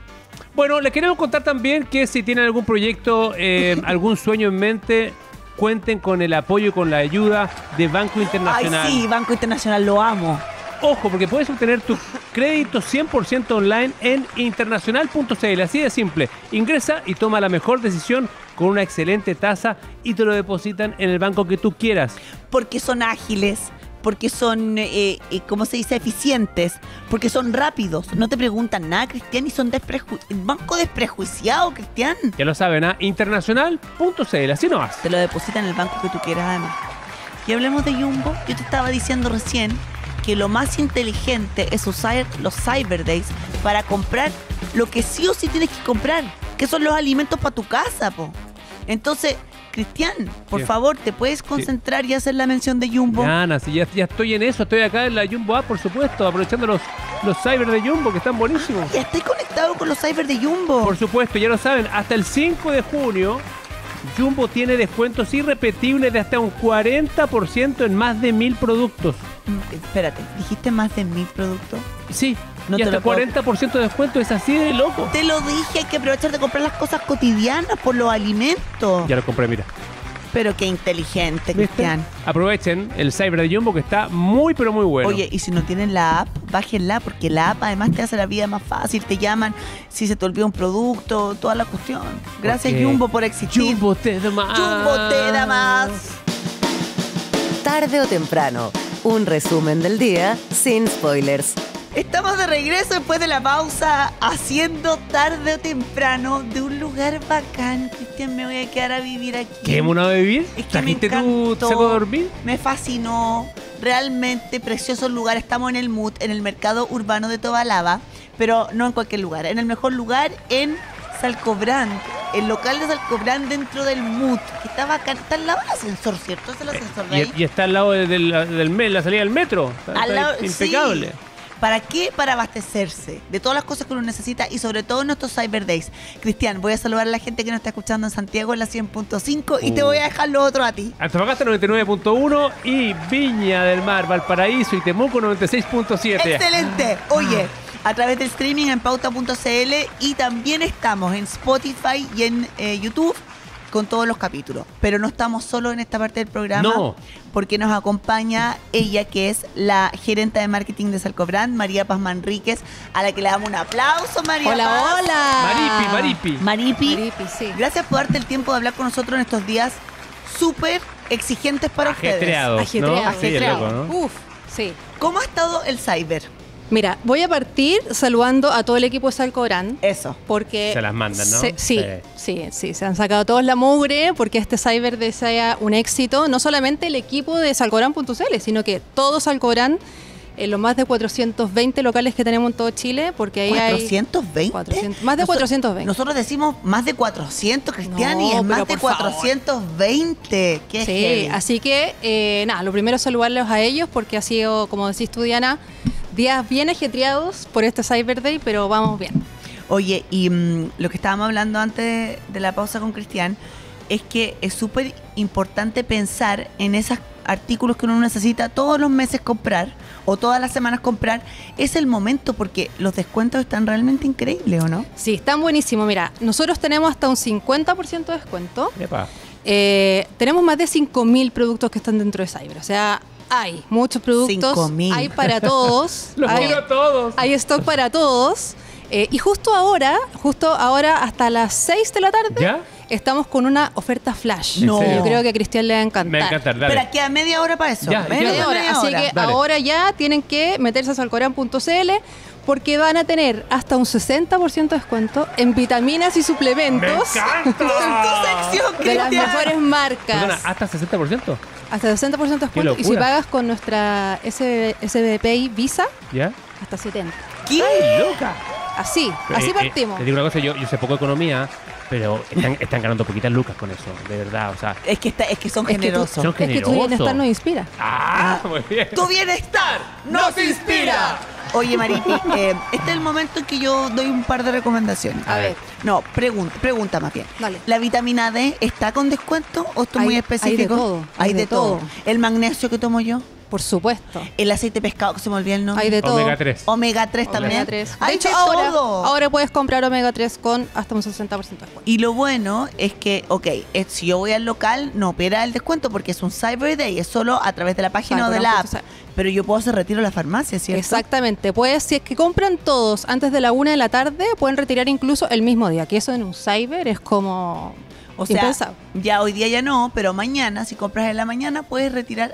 [SPEAKER 2] Bueno, les queremos contar también que si tienen algún proyecto, eh, algún sueño en mente, cuenten con el apoyo y con la ayuda de Banco Internacional.
[SPEAKER 1] Ay, sí, Banco Internacional, lo amo.
[SPEAKER 2] Ojo, porque puedes obtener tu crédito 100% online en internacional.cl. Así de simple. Ingresa y toma la mejor decisión con una excelente tasa y te lo depositan en el banco que tú quieras.
[SPEAKER 1] porque son ágiles, porque son, eh, eh, ¿cómo se dice?, eficientes, porque son rápidos. No te preguntan nada, Cristian, y son despreju banco desprejuiciado, Cristian.
[SPEAKER 2] Ya lo saben, a internacional.cl. Así nomás.
[SPEAKER 1] Te lo depositan en el banco que tú quieras, además. Y hablemos de Jumbo. Yo te estaba diciendo recién que lo más inteligente es usar los Cyber Days para comprar lo que sí o sí tienes que comprar, que son los alimentos para tu casa, po. Entonces, Cristian, por
[SPEAKER 2] Sí.
[SPEAKER 1] favor, ¿te puedes concentrar y hacer la mención de Jumbo?
[SPEAKER 2] Ana, si ya, ya estoy en eso, estoy acá en la Jumbo App, por supuesto, aprovechando los, los cyber de Jumbo que están buenísimos.
[SPEAKER 1] Ya estoy conectado con los cyber de Jumbo.
[SPEAKER 2] Por supuesto, ya lo saben, hasta el 5 de junio, Jumbo tiene descuentos irrepetibles de hasta un 40% en más de mil productos.
[SPEAKER 1] Mm, Espérate, ¿dijiste más de mil productos?
[SPEAKER 2] Sí,
[SPEAKER 1] No
[SPEAKER 2] y
[SPEAKER 1] te
[SPEAKER 2] hasta
[SPEAKER 1] lo puedo-
[SPEAKER 2] 40% de descuento, es así de loco.
[SPEAKER 1] Te lo dije, hay que aprovechar de comprar las cosas cotidianas por los alimentos.
[SPEAKER 2] Ya lo compré, mira.
[SPEAKER 1] Pero qué inteligente,
[SPEAKER 2] ¿Viste?
[SPEAKER 1] Cristian.
[SPEAKER 2] Aprovechen el Cyber de Jumbo que está muy, pero muy bueno.
[SPEAKER 1] Oye, y si no tienen la app, bájenla, porque la app además te hace la vida más fácil. Te llaman si se te olvida un producto, toda la cuestión. Gracias, Jumbo, por existir.
[SPEAKER 2] Jumbo te da más.
[SPEAKER 1] Jumbo te da más.
[SPEAKER 3] Tarde o temprano, un resumen del día sin spoilers.
[SPEAKER 1] Estamos de regreso después de la pausa, haciendo tarde o temprano de un lugar bacán. Cristian, me voy a quedar a vivir aquí.
[SPEAKER 2] ¿Qué mono a vivir?
[SPEAKER 1] Es que me
[SPEAKER 2] ¿Trajiste tu
[SPEAKER 1] encantó,
[SPEAKER 2] saco de dormir?
[SPEAKER 1] Me fascinó. Realmente precioso lugar. Estamos en el MUT, en el mercado urbano de Tobalaba, pero no en cualquier lugar. En el mejor lugar, en Salcobrand. El local de Salcobrand dentro del MUT. Que está bacán. Está al lado del ascensor, ¿cierto? Es el ascensor de ahí.
[SPEAKER 2] Y, y está al lado de- del, del, me- la salida del metro. Está,
[SPEAKER 1] Al
[SPEAKER 2] está
[SPEAKER 1] lado-
[SPEAKER 2] impecable.
[SPEAKER 1] sí. ¿Para qué? Para abastecerse de todas las cosas que uno necesita y sobre todo en nuestros Cyber Days. Cristian, voy a saludar a la gente que nos está escuchando en Santiago en la 100.5 y te
[SPEAKER 2] Uh.
[SPEAKER 1] voy a dejar lo otro a ti.
[SPEAKER 2] Antofagasta 99.1 y Viña del Mar, Valparaíso y Temuco 96.7.
[SPEAKER 1] Excelente. Oye, a través del streaming en pauta.cl y también estamos en Spotify y en eh, YouTube con todos los capítulos. Pero no estamos solo en esta parte del programa.
[SPEAKER 2] No.
[SPEAKER 1] Porque nos acompaña ella, que es la gerente de marketing de Salcobrand, María Paz Manríquez, a la que le damos un aplauso, María
[SPEAKER 4] Hola,
[SPEAKER 1] Paz.
[SPEAKER 4] hola.
[SPEAKER 2] Maripi, Maripi.
[SPEAKER 1] Maripi,
[SPEAKER 4] Maripi, sí.
[SPEAKER 1] gracias por darte el tiempo de hablar con nosotros en estos días súper exigentes para ustedes.
[SPEAKER 2] Ajetreados, ¿no?
[SPEAKER 4] Ajetreado,
[SPEAKER 2] Sí, loco, ¿no?
[SPEAKER 4] Uf, sí.
[SPEAKER 1] ¿Cómo ha estado el cyber?
[SPEAKER 4] Mira, voy a partir saludando a todo el equipo de Salcobrand.
[SPEAKER 1] Eso.
[SPEAKER 4] Porque
[SPEAKER 2] Se las mandan, ¿no?
[SPEAKER 4] se- sí,
[SPEAKER 2] Sí.
[SPEAKER 4] sí, sí, se han sacado todos la mugre porque este cyber desea un éxito, no solamente el equipo de salcobrand.cl, sino que todo Salcobrand, en los más de 420 locales que tenemos en todo Chile, porque ahí hay
[SPEAKER 1] 420.
[SPEAKER 4] 400, más de
[SPEAKER 1] Nosotros-
[SPEAKER 4] 420.
[SPEAKER 1] Nosotros decimos más de 400, Cristian, y
[SPEAKER 4] No,
[SPEAKER 1] es más de
[SPEAKER 4] por favor.
[SPEAKER 1] 420. Qué
[SPEAKER 4] Sí,
[SPEAKER 1] heavy.
[SPEAKER 4] así que eh, nada, lo primero es saludarlos a ellos porque ha sido, como decís tú, Diana, días bien ajetreados por este Cyber Day, pero vamos bien.
[SPEAKER 1] Oye, y mm, lo que estábamos hablando antes de la pausa con Cristian es que es súper importante pensar en esos artículos que uno necesita todos los meses comprar o todas las semanas comprar. Es el momento porque los descuentos están realmente increíbles, ¿o no?
[SPEAKER 4] Sí, están buenísimos. Mira, nosotros tenemos hasta un 50% de descuento.
[SPEAKER 2] Epa.
[SPEAKER 4] Eh, tenemos más de 5.000 productos que están dentro de Cyber. O sea, hay muchos productos.
[SPEAKER 1] 5.000.
[SPEAKER 4] Hay para todos.
[SPEAKER 2] Los
[SPEAKER 4] hay,
[SPEAKER 2] quiero a todos.
[SPEAKER 4] hay stock para todos. Eh, y justo ahora, justo ahora hasta las 6 de la tarde,
[SPEAKER 2] ¿Ya?
[SPEAKER 4] estamos con una oferta flash.
[SPEAKER 2] ¿En
[SPEAKER 1] No.
[SPEAKER 4] Yo creo que a Cristian le va a encantar.
[SPEAKER 2] Me encanta, dale.
[SPEAKER 1] Pero queda media hora para eso.
[SPEAKER 2] Ya,
[SPEAKER 1] Menos
[SPEAKER 2] ¿y qué
[SPEAKER 1] de
[SPEAKER 4] Media hora.
[SPEAKER 1] media
[SPEAKER 4] Así
[SPEAKER 1] hora.
[SPEAKER 4] que
[SPEAKER 2] Dale.
[SPEAKER 4] ahora ya tienen que meterse a salcoran.cl porque van a tener hasta un 60% de descuento en vitaminas y
[SPEAKER 2] ¡Me
[SPEAKER 4] suplementos
[SPEAKER 2] encanta!
[SPEAKER 1] Tu sección,
[SPEAKER 4] de las mejores marcas.
[SPEAKER 2] Perdona, ¿hasta 60%?
[SPEAKER 4] Hasta 60% de descuento. Y si pagas con nuestra S- SBPI Visa,
[SPEAKER 2] ¿Ya?
[SPEAKER 4] hasta 70.
[SPEAKER 1] ¿Qué?
[SPEAKER 2] ¡Ay, loca!
[SPEAKER 4] Así, así
[SPEAKER 2] Eh, eh,
[SPEAKER 4] partimos.
[SPEAKER 2] te digo una cosa, yo, yo sé poco de economía, pero están, están ganando poquitas lucas con eso, de verdad. O sea,
[SPEAKER 1] Es que, está, es que son
[SPEAKER 4] Es que tú-
[SPEAKER 1] generosos.
[SPEAKER 4] Es que tu
[SPEAKER 2] generosos.
[SPEAKER 4] bienestar nos inspira.
[SPEAKER 2] ¡Ah! Muy bien.
[SPEAKER 1] Tu bienestar nos inspira. Oye, Maripi, eh, este es el momento en que yo doy un par de recomendaciones.
[SPEAKER 4] A ver.
[SPEAKER 1] No, pregunta, pregunta más bien.
[SPEAKER 4] Dale.
[SPEAKER 1] ¿La vitamina D está con descuento o esto muy
[SPEAKER 4] hay de
[SPEAKER 1] específico?
[SPEAKER 4] todo,
[SPEAKER 1] Hay de, todo.
[SPEAKER 4] todo.
[SPEAKER 1] El magnesio que tomo yo,
[SPEAKER 4] Por supuesto.
[SPEAKER 1] el aceite de pescado que se me olvida el nombre.
[SPEAKER 4] Hay de todo.
[SPEAKER 2] Omega 3.
[SPEAKER 1] Omega 3 también.
[SPEAKER 4] Omega 3.
[SPEAKER 1] Hay
[SPEAKER 4] De hecho,
[SPEAKER 1] de
[SPEAKER 4] ahora,
[SPEAKER 1] todo.
[SPEAKER 4] ahora puedes comprar omega 3 con hasta un 60% de descuento.
[SPEAKER 1] Y lo bueno es que, ok, es- si yo voy al local, no opera el descuento porque es un Cyber Day, es solo a través de la página o de la app.
[SPEAKER 4] Cyberbrand.cl.
[SPEAKER 1] Pero yo puedo hacer retiro a la farmacia, ¿cierto?
[SPEAKER 4] Exactamente. Pues si es que compran todos antes de la una de la tarde, pueden retirar incluso el mismo día. Que eso en un cyber es como
[SPEAKER 1] O sea,
[SPEAKER 4] impensable.
[SPEAKER 1] ya hoy día ya no, pero mañana, si compras en la mañana, puedes retirar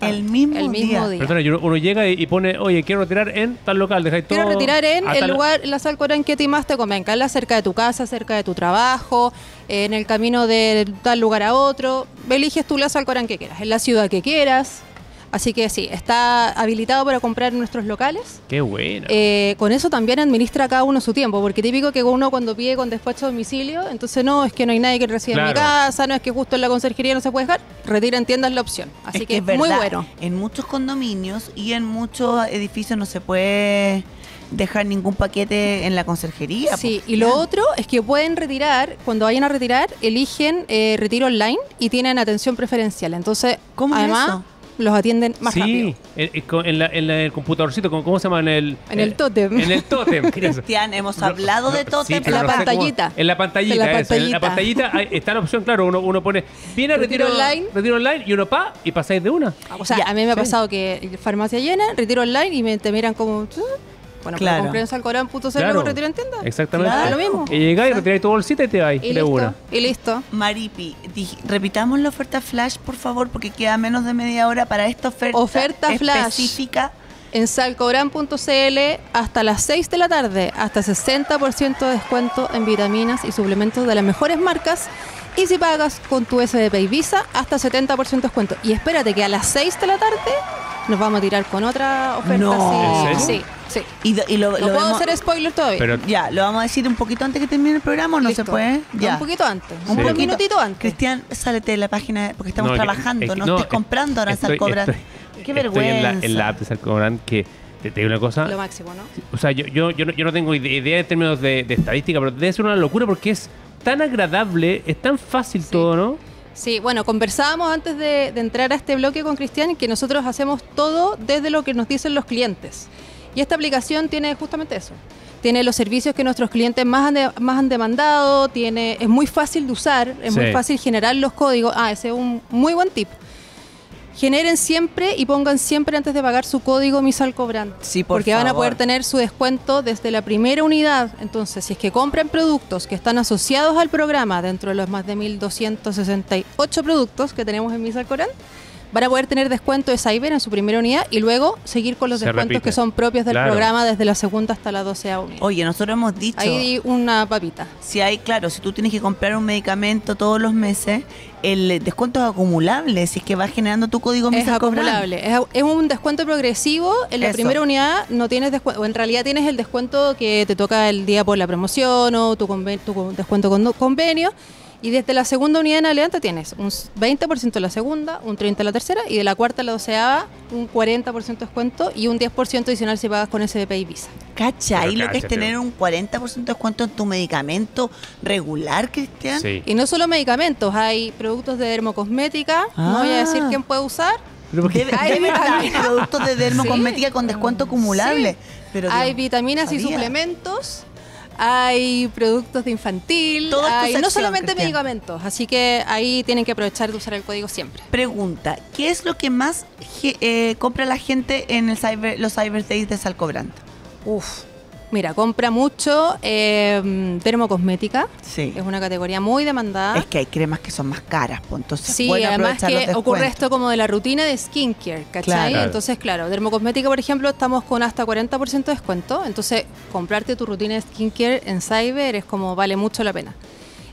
[SPEAKER 1] el mismo
[SPEAKER 4] el mismo
[SPEAKER 1] día.
[SPEAKER 4] día.
[SPEAKER 2] Perdona, uno llega y, y pone, oye, quiero retirar en tal local, dejáis todo.
[SPEAKER 4] Quiero retirar en el lugar, la salcora en que a ti más te convenga, en la cerca de tu casa, cerca de tu trabajo, en el camino de tal lugar a otro. Eliges tú la salcora que quieras, en la ciudad que quieras. Así que sí, está habilitado para comprar en nuestros locales.
[SPEAKER 2] Qué buena.
[SPEAKER 4] Eh, con eso también administra cada uno su tiempo, porque típico que uno cuando pide con despacho a domicilio, entonces no, es que no hay nadie que reciba en mi
[SPEAKER 2] Claro.
[SPEAKER 4] casa, no es que justo en la conserjería no se puede dejar, retira en tiendas la opción. Así
[SPEAKER 1] Es
[SPEAKER 4] que,
[SPEAKER 1] es
[SPEAKER 4] es muy bueno.
[SPEAKER 1] En muchos condominios y en muchos edificios no se puede dejar ningún paquete en la conserjería.
[SPEAKER 4] Sí,
[SPEAKER 1] pues,
[SPEAKER 4] y lo otro es que pueden retirar, cuando vayan a retirar, eligen eh, retiro online y tienen atención preferencial. Entonces,
[SPEAKER 1] ¿Cómo es
[SPEAKER 4] además,
[SPEAKER 1] eso?
[SPEAKER 4] Los atienden más
[SPEAKER 2] sí,
[SPEAKER 4] rápido.
[SPEAKER 2] en, en- con- en la- en la- el computadorcito, ¿cómo, cómo se llama? En el,
[SPEAKER 4] En el tótem.
[SPEAKER 2] En el tótem.
[SPEAKER 1] Cristian, hemos
[SPEAKER 2] No,
[SPEAKER 1] hablado de
[SPEAKER 2] sí,
[SPEAKER 4] En la
[SPEAKER 2] no sé cómo-
[SPEAKER 4] pantallita.
[SPEAKER 2] En la pantallita,
[SPEAKER 4] En la
[SPEAKER 2] eso, En la
[SPEAKER 4] pantallita.
[SPEAKER 2] pantallita hay- está la opción, claro, uno, uno pone, viene retiro,
[SPEAKER 4] Retiro online.
[SPEAKER 2] retiro online y uno pa y pasáis de una.
[SPEAKER 4] O sea,
[SPEAKER 1] Ya,
[SPEAKER 4] a mí me ha
[SPEAKER 1] sí.
[SPEAKER 4] pasado que farmacia llena, retiro online y me te miran como... "¿Tú?". Bueno,
[SPEAKER 1] Claro.
[SPEAKER 4] pero compré en salcorán.cl y
[SPEAKER 2] Claro.
[SPEAKER 4] luego retiro en tienda.
[SPEAKER 2] Exactamente.
[SPEAKER 1] Claro.
[SPEAKER 4] Lo mismo.
[SPEAKER 2] Y llegáis, retiráis tu bolsita y te vais
[SPEAKER 4] Y listo,
[SPEAKER 2] una.
[SPEAKER 4] y listo.
[SPEAKER 1] Maripi, repitamos la oferta flash, por favor, porque queda menos de media hora para esta oferta,
[SPEAKER 4] Oferta flash.
[SPEAKER 1] específica.
[SPEAKER 4] En salcobran.cl hasta las 6 de la tarde, hasta 60% de descuento en vitaminas y suplementos de las mejores marcas. Y si pagas con tu SDP y Visa, hasta 70% de descuento. Y espérate que a las 6 de la tarde nos vamos a tirar con otra oferta.
[SPEAKER 1] No.
[SPEAKER 4] así.
[SPEAKER 2] ¿En serio?
[SPEAKER 4] Sí, sí.
[SPEAKER 1] Y, do- y lo,
[SPEAKER 4] No
[SPEAKER 1] lo
[SPEAKER 4] puedo
[SPEAKER 1] vemos-
[SPEAKER 4] hacer spoiler todavía.
[SPEAKER 2] Pero
[SPEAKER 1] Ya, lo vamos a decir un poquito antes que termine el programa, ¿o no
[SPEAKER 4] Listo.
[SPEAKER 1] se puede? Ya.
[SPEAKER 4] Un poquito antes.
[SPEAKER 2] Sí.
[SPEAKER 4] Un
[SPEAKER 2] poquito.
[SPEAKER 4] minutito antes.
[SPEAKER 1] Cristian, sálete de la página porque estamos
[SPEAKER 2] No, es
[SPEAKER 1] trabajando,
[SPEAKER 2] es que-
[SPEAKER 1] no,
[SPEAKER 2] no,
[SPEAKER 1] estés comprando ahora en
[SPEAKER 2] estoy-
[SPEAKER 1] Salcobran.
[SPEAKER 2] estoy-
[SPEAKER 1] Qué
[SPEAKER 2] Estoy
[SPEAKER 1] vergüenza.
[SPEAKER 2] en la, en la app de Salcobran que te, te digo una cosa.
[SPEAKER 4] Lo máximo, ¿no?
[SPEAKER 2] O sea, yo, yo, yo, no, yo no tengo ide- idea en términos de, de estadística, pero debe ser una locura porque es tan agradable, es tan fácil todo, ¿no?
[SPEAKER 4] Sí, bueno, conversábamos antes de, de entrar a este bloque con Cristian que nosotros hacemos todo desde lo que nos dicen los clientes. Y esta aplicación tiene justamente eso. tiene los servicios que nuestros clientes más han, de- más han demandado, tiene, es muy fácil de usar, es
[SPEAKER 2] Sí.
[SPEAKER 4] muy fácil generar los códigos. Ah, ese es un muy buen tip. Generen siempre y pongan siempre antes de pagar su código Misal Cobrant.
[SPEAKER 1] Sí, por
[SPEAKER 4] Porque van a poder tener su descuento desde la primera unidad. Entonces, si es que compran productos que están asociados al programa dentro de los más de 1.268 productos que tenemos en Misal Cobrant, van a poder tener descuento de Cyber en su primera unidad y luego seguir con los
[SPEAKER 2] Se
[SPEAKER 4] descuentos
[SPEAKER 2] repite.
[SPEAKER 4] que son propios del
[SPEAKER 2] Claro.
[SPEAKER 4] programa desde la segunda hasta la doceava unidad.
[SPEAKER 1] Oye, nosotros hemos dicho,
[SPEAKER 4] Ahí una papita.
[SPEAKER 1] si hay, claro, si tú tienes que comprar un medicamento todos los meses, el descuento es acumulable, si es que vas generando tu código
[SPEAKER 4] Es acumulable. Es, es un descuento progresivo. En la
[SPEAKER 1] Eso.
[SPEAKER 4] primera unidad no tienes descuento. O en realidad tienes el descuento que te toca el día por la promoción o tu, conven- tu descuento con convenio. Y desde la segunda unidad en adelante tienes un 20% de la segunda, un 30% de la tercera y de la cuarta a la doceava un 40% de descuento y un 10% adicional si pagas con SDP y Visa.
[SPEAKER 1] ¿Cachai?
[SPEAKER 2] Pero
[SPEAKER 1] Lo que es tener un 40% de descuento en tu medicamento regular, Cristian.
[SPEAKER 2] Sí.
[SPEAKER 4] Y no solo medicamentos, hay productos de dermocosmética. No voy a decir
[SPEAKER 1] Ah.
[SPEAKER 4] quién puede usar.
[SPEAKER 2] Pero porque-
[SPEAKER 1] Debe,
[SPEAKER 4] Hay vitaminas.
[SPEAKER 1] productos de dermocosmética
[SPEAKER 4] Sí.
[SPEAKER 1] con descuento acumulable.
[SPEAKER 4] Sí.
[SPEAKER 1] Pero
[SPEAKER 4] hay vitaminas y suplementos, hay productos de infantil,
[SPEAKER 1] Todo
[SPEAKER 4] hay, no solamente
[SPEAKER 1] Cristian.
[SPEAKER 4] medicamentos, así que ahí tienen que aprovechar de usar el código siempre.
[SPEAKER 1] Pregunta, ¿qué es lo que más eh, compra la gente en el cyber, los Cyber Days de Salcobrand?
[SPEAKER 4] Uf. Mira, compra mucho eh, dermocosmética,
[SPEAKER 1] Sí.
[SPEAKER 4] es una categoría muy demandada.
[SPEAKER 1] Es que hay cremas que son más caras, pues entonces
[SPEAKER 4] Sí,
[SPEAKER 1] bueno
[SPEAKER 4] además que ocurre esto como de la rutina de skincare, ¿cachai?
[SPEAKER 1] Claro.
[SPEAKER 4] Entonces, claro, dermocosmética, por ejemplo, estamos con hasta 40% de descuento. Entonces, comprarte tu rutina de skincare en Cyber es como vale mucho la pena.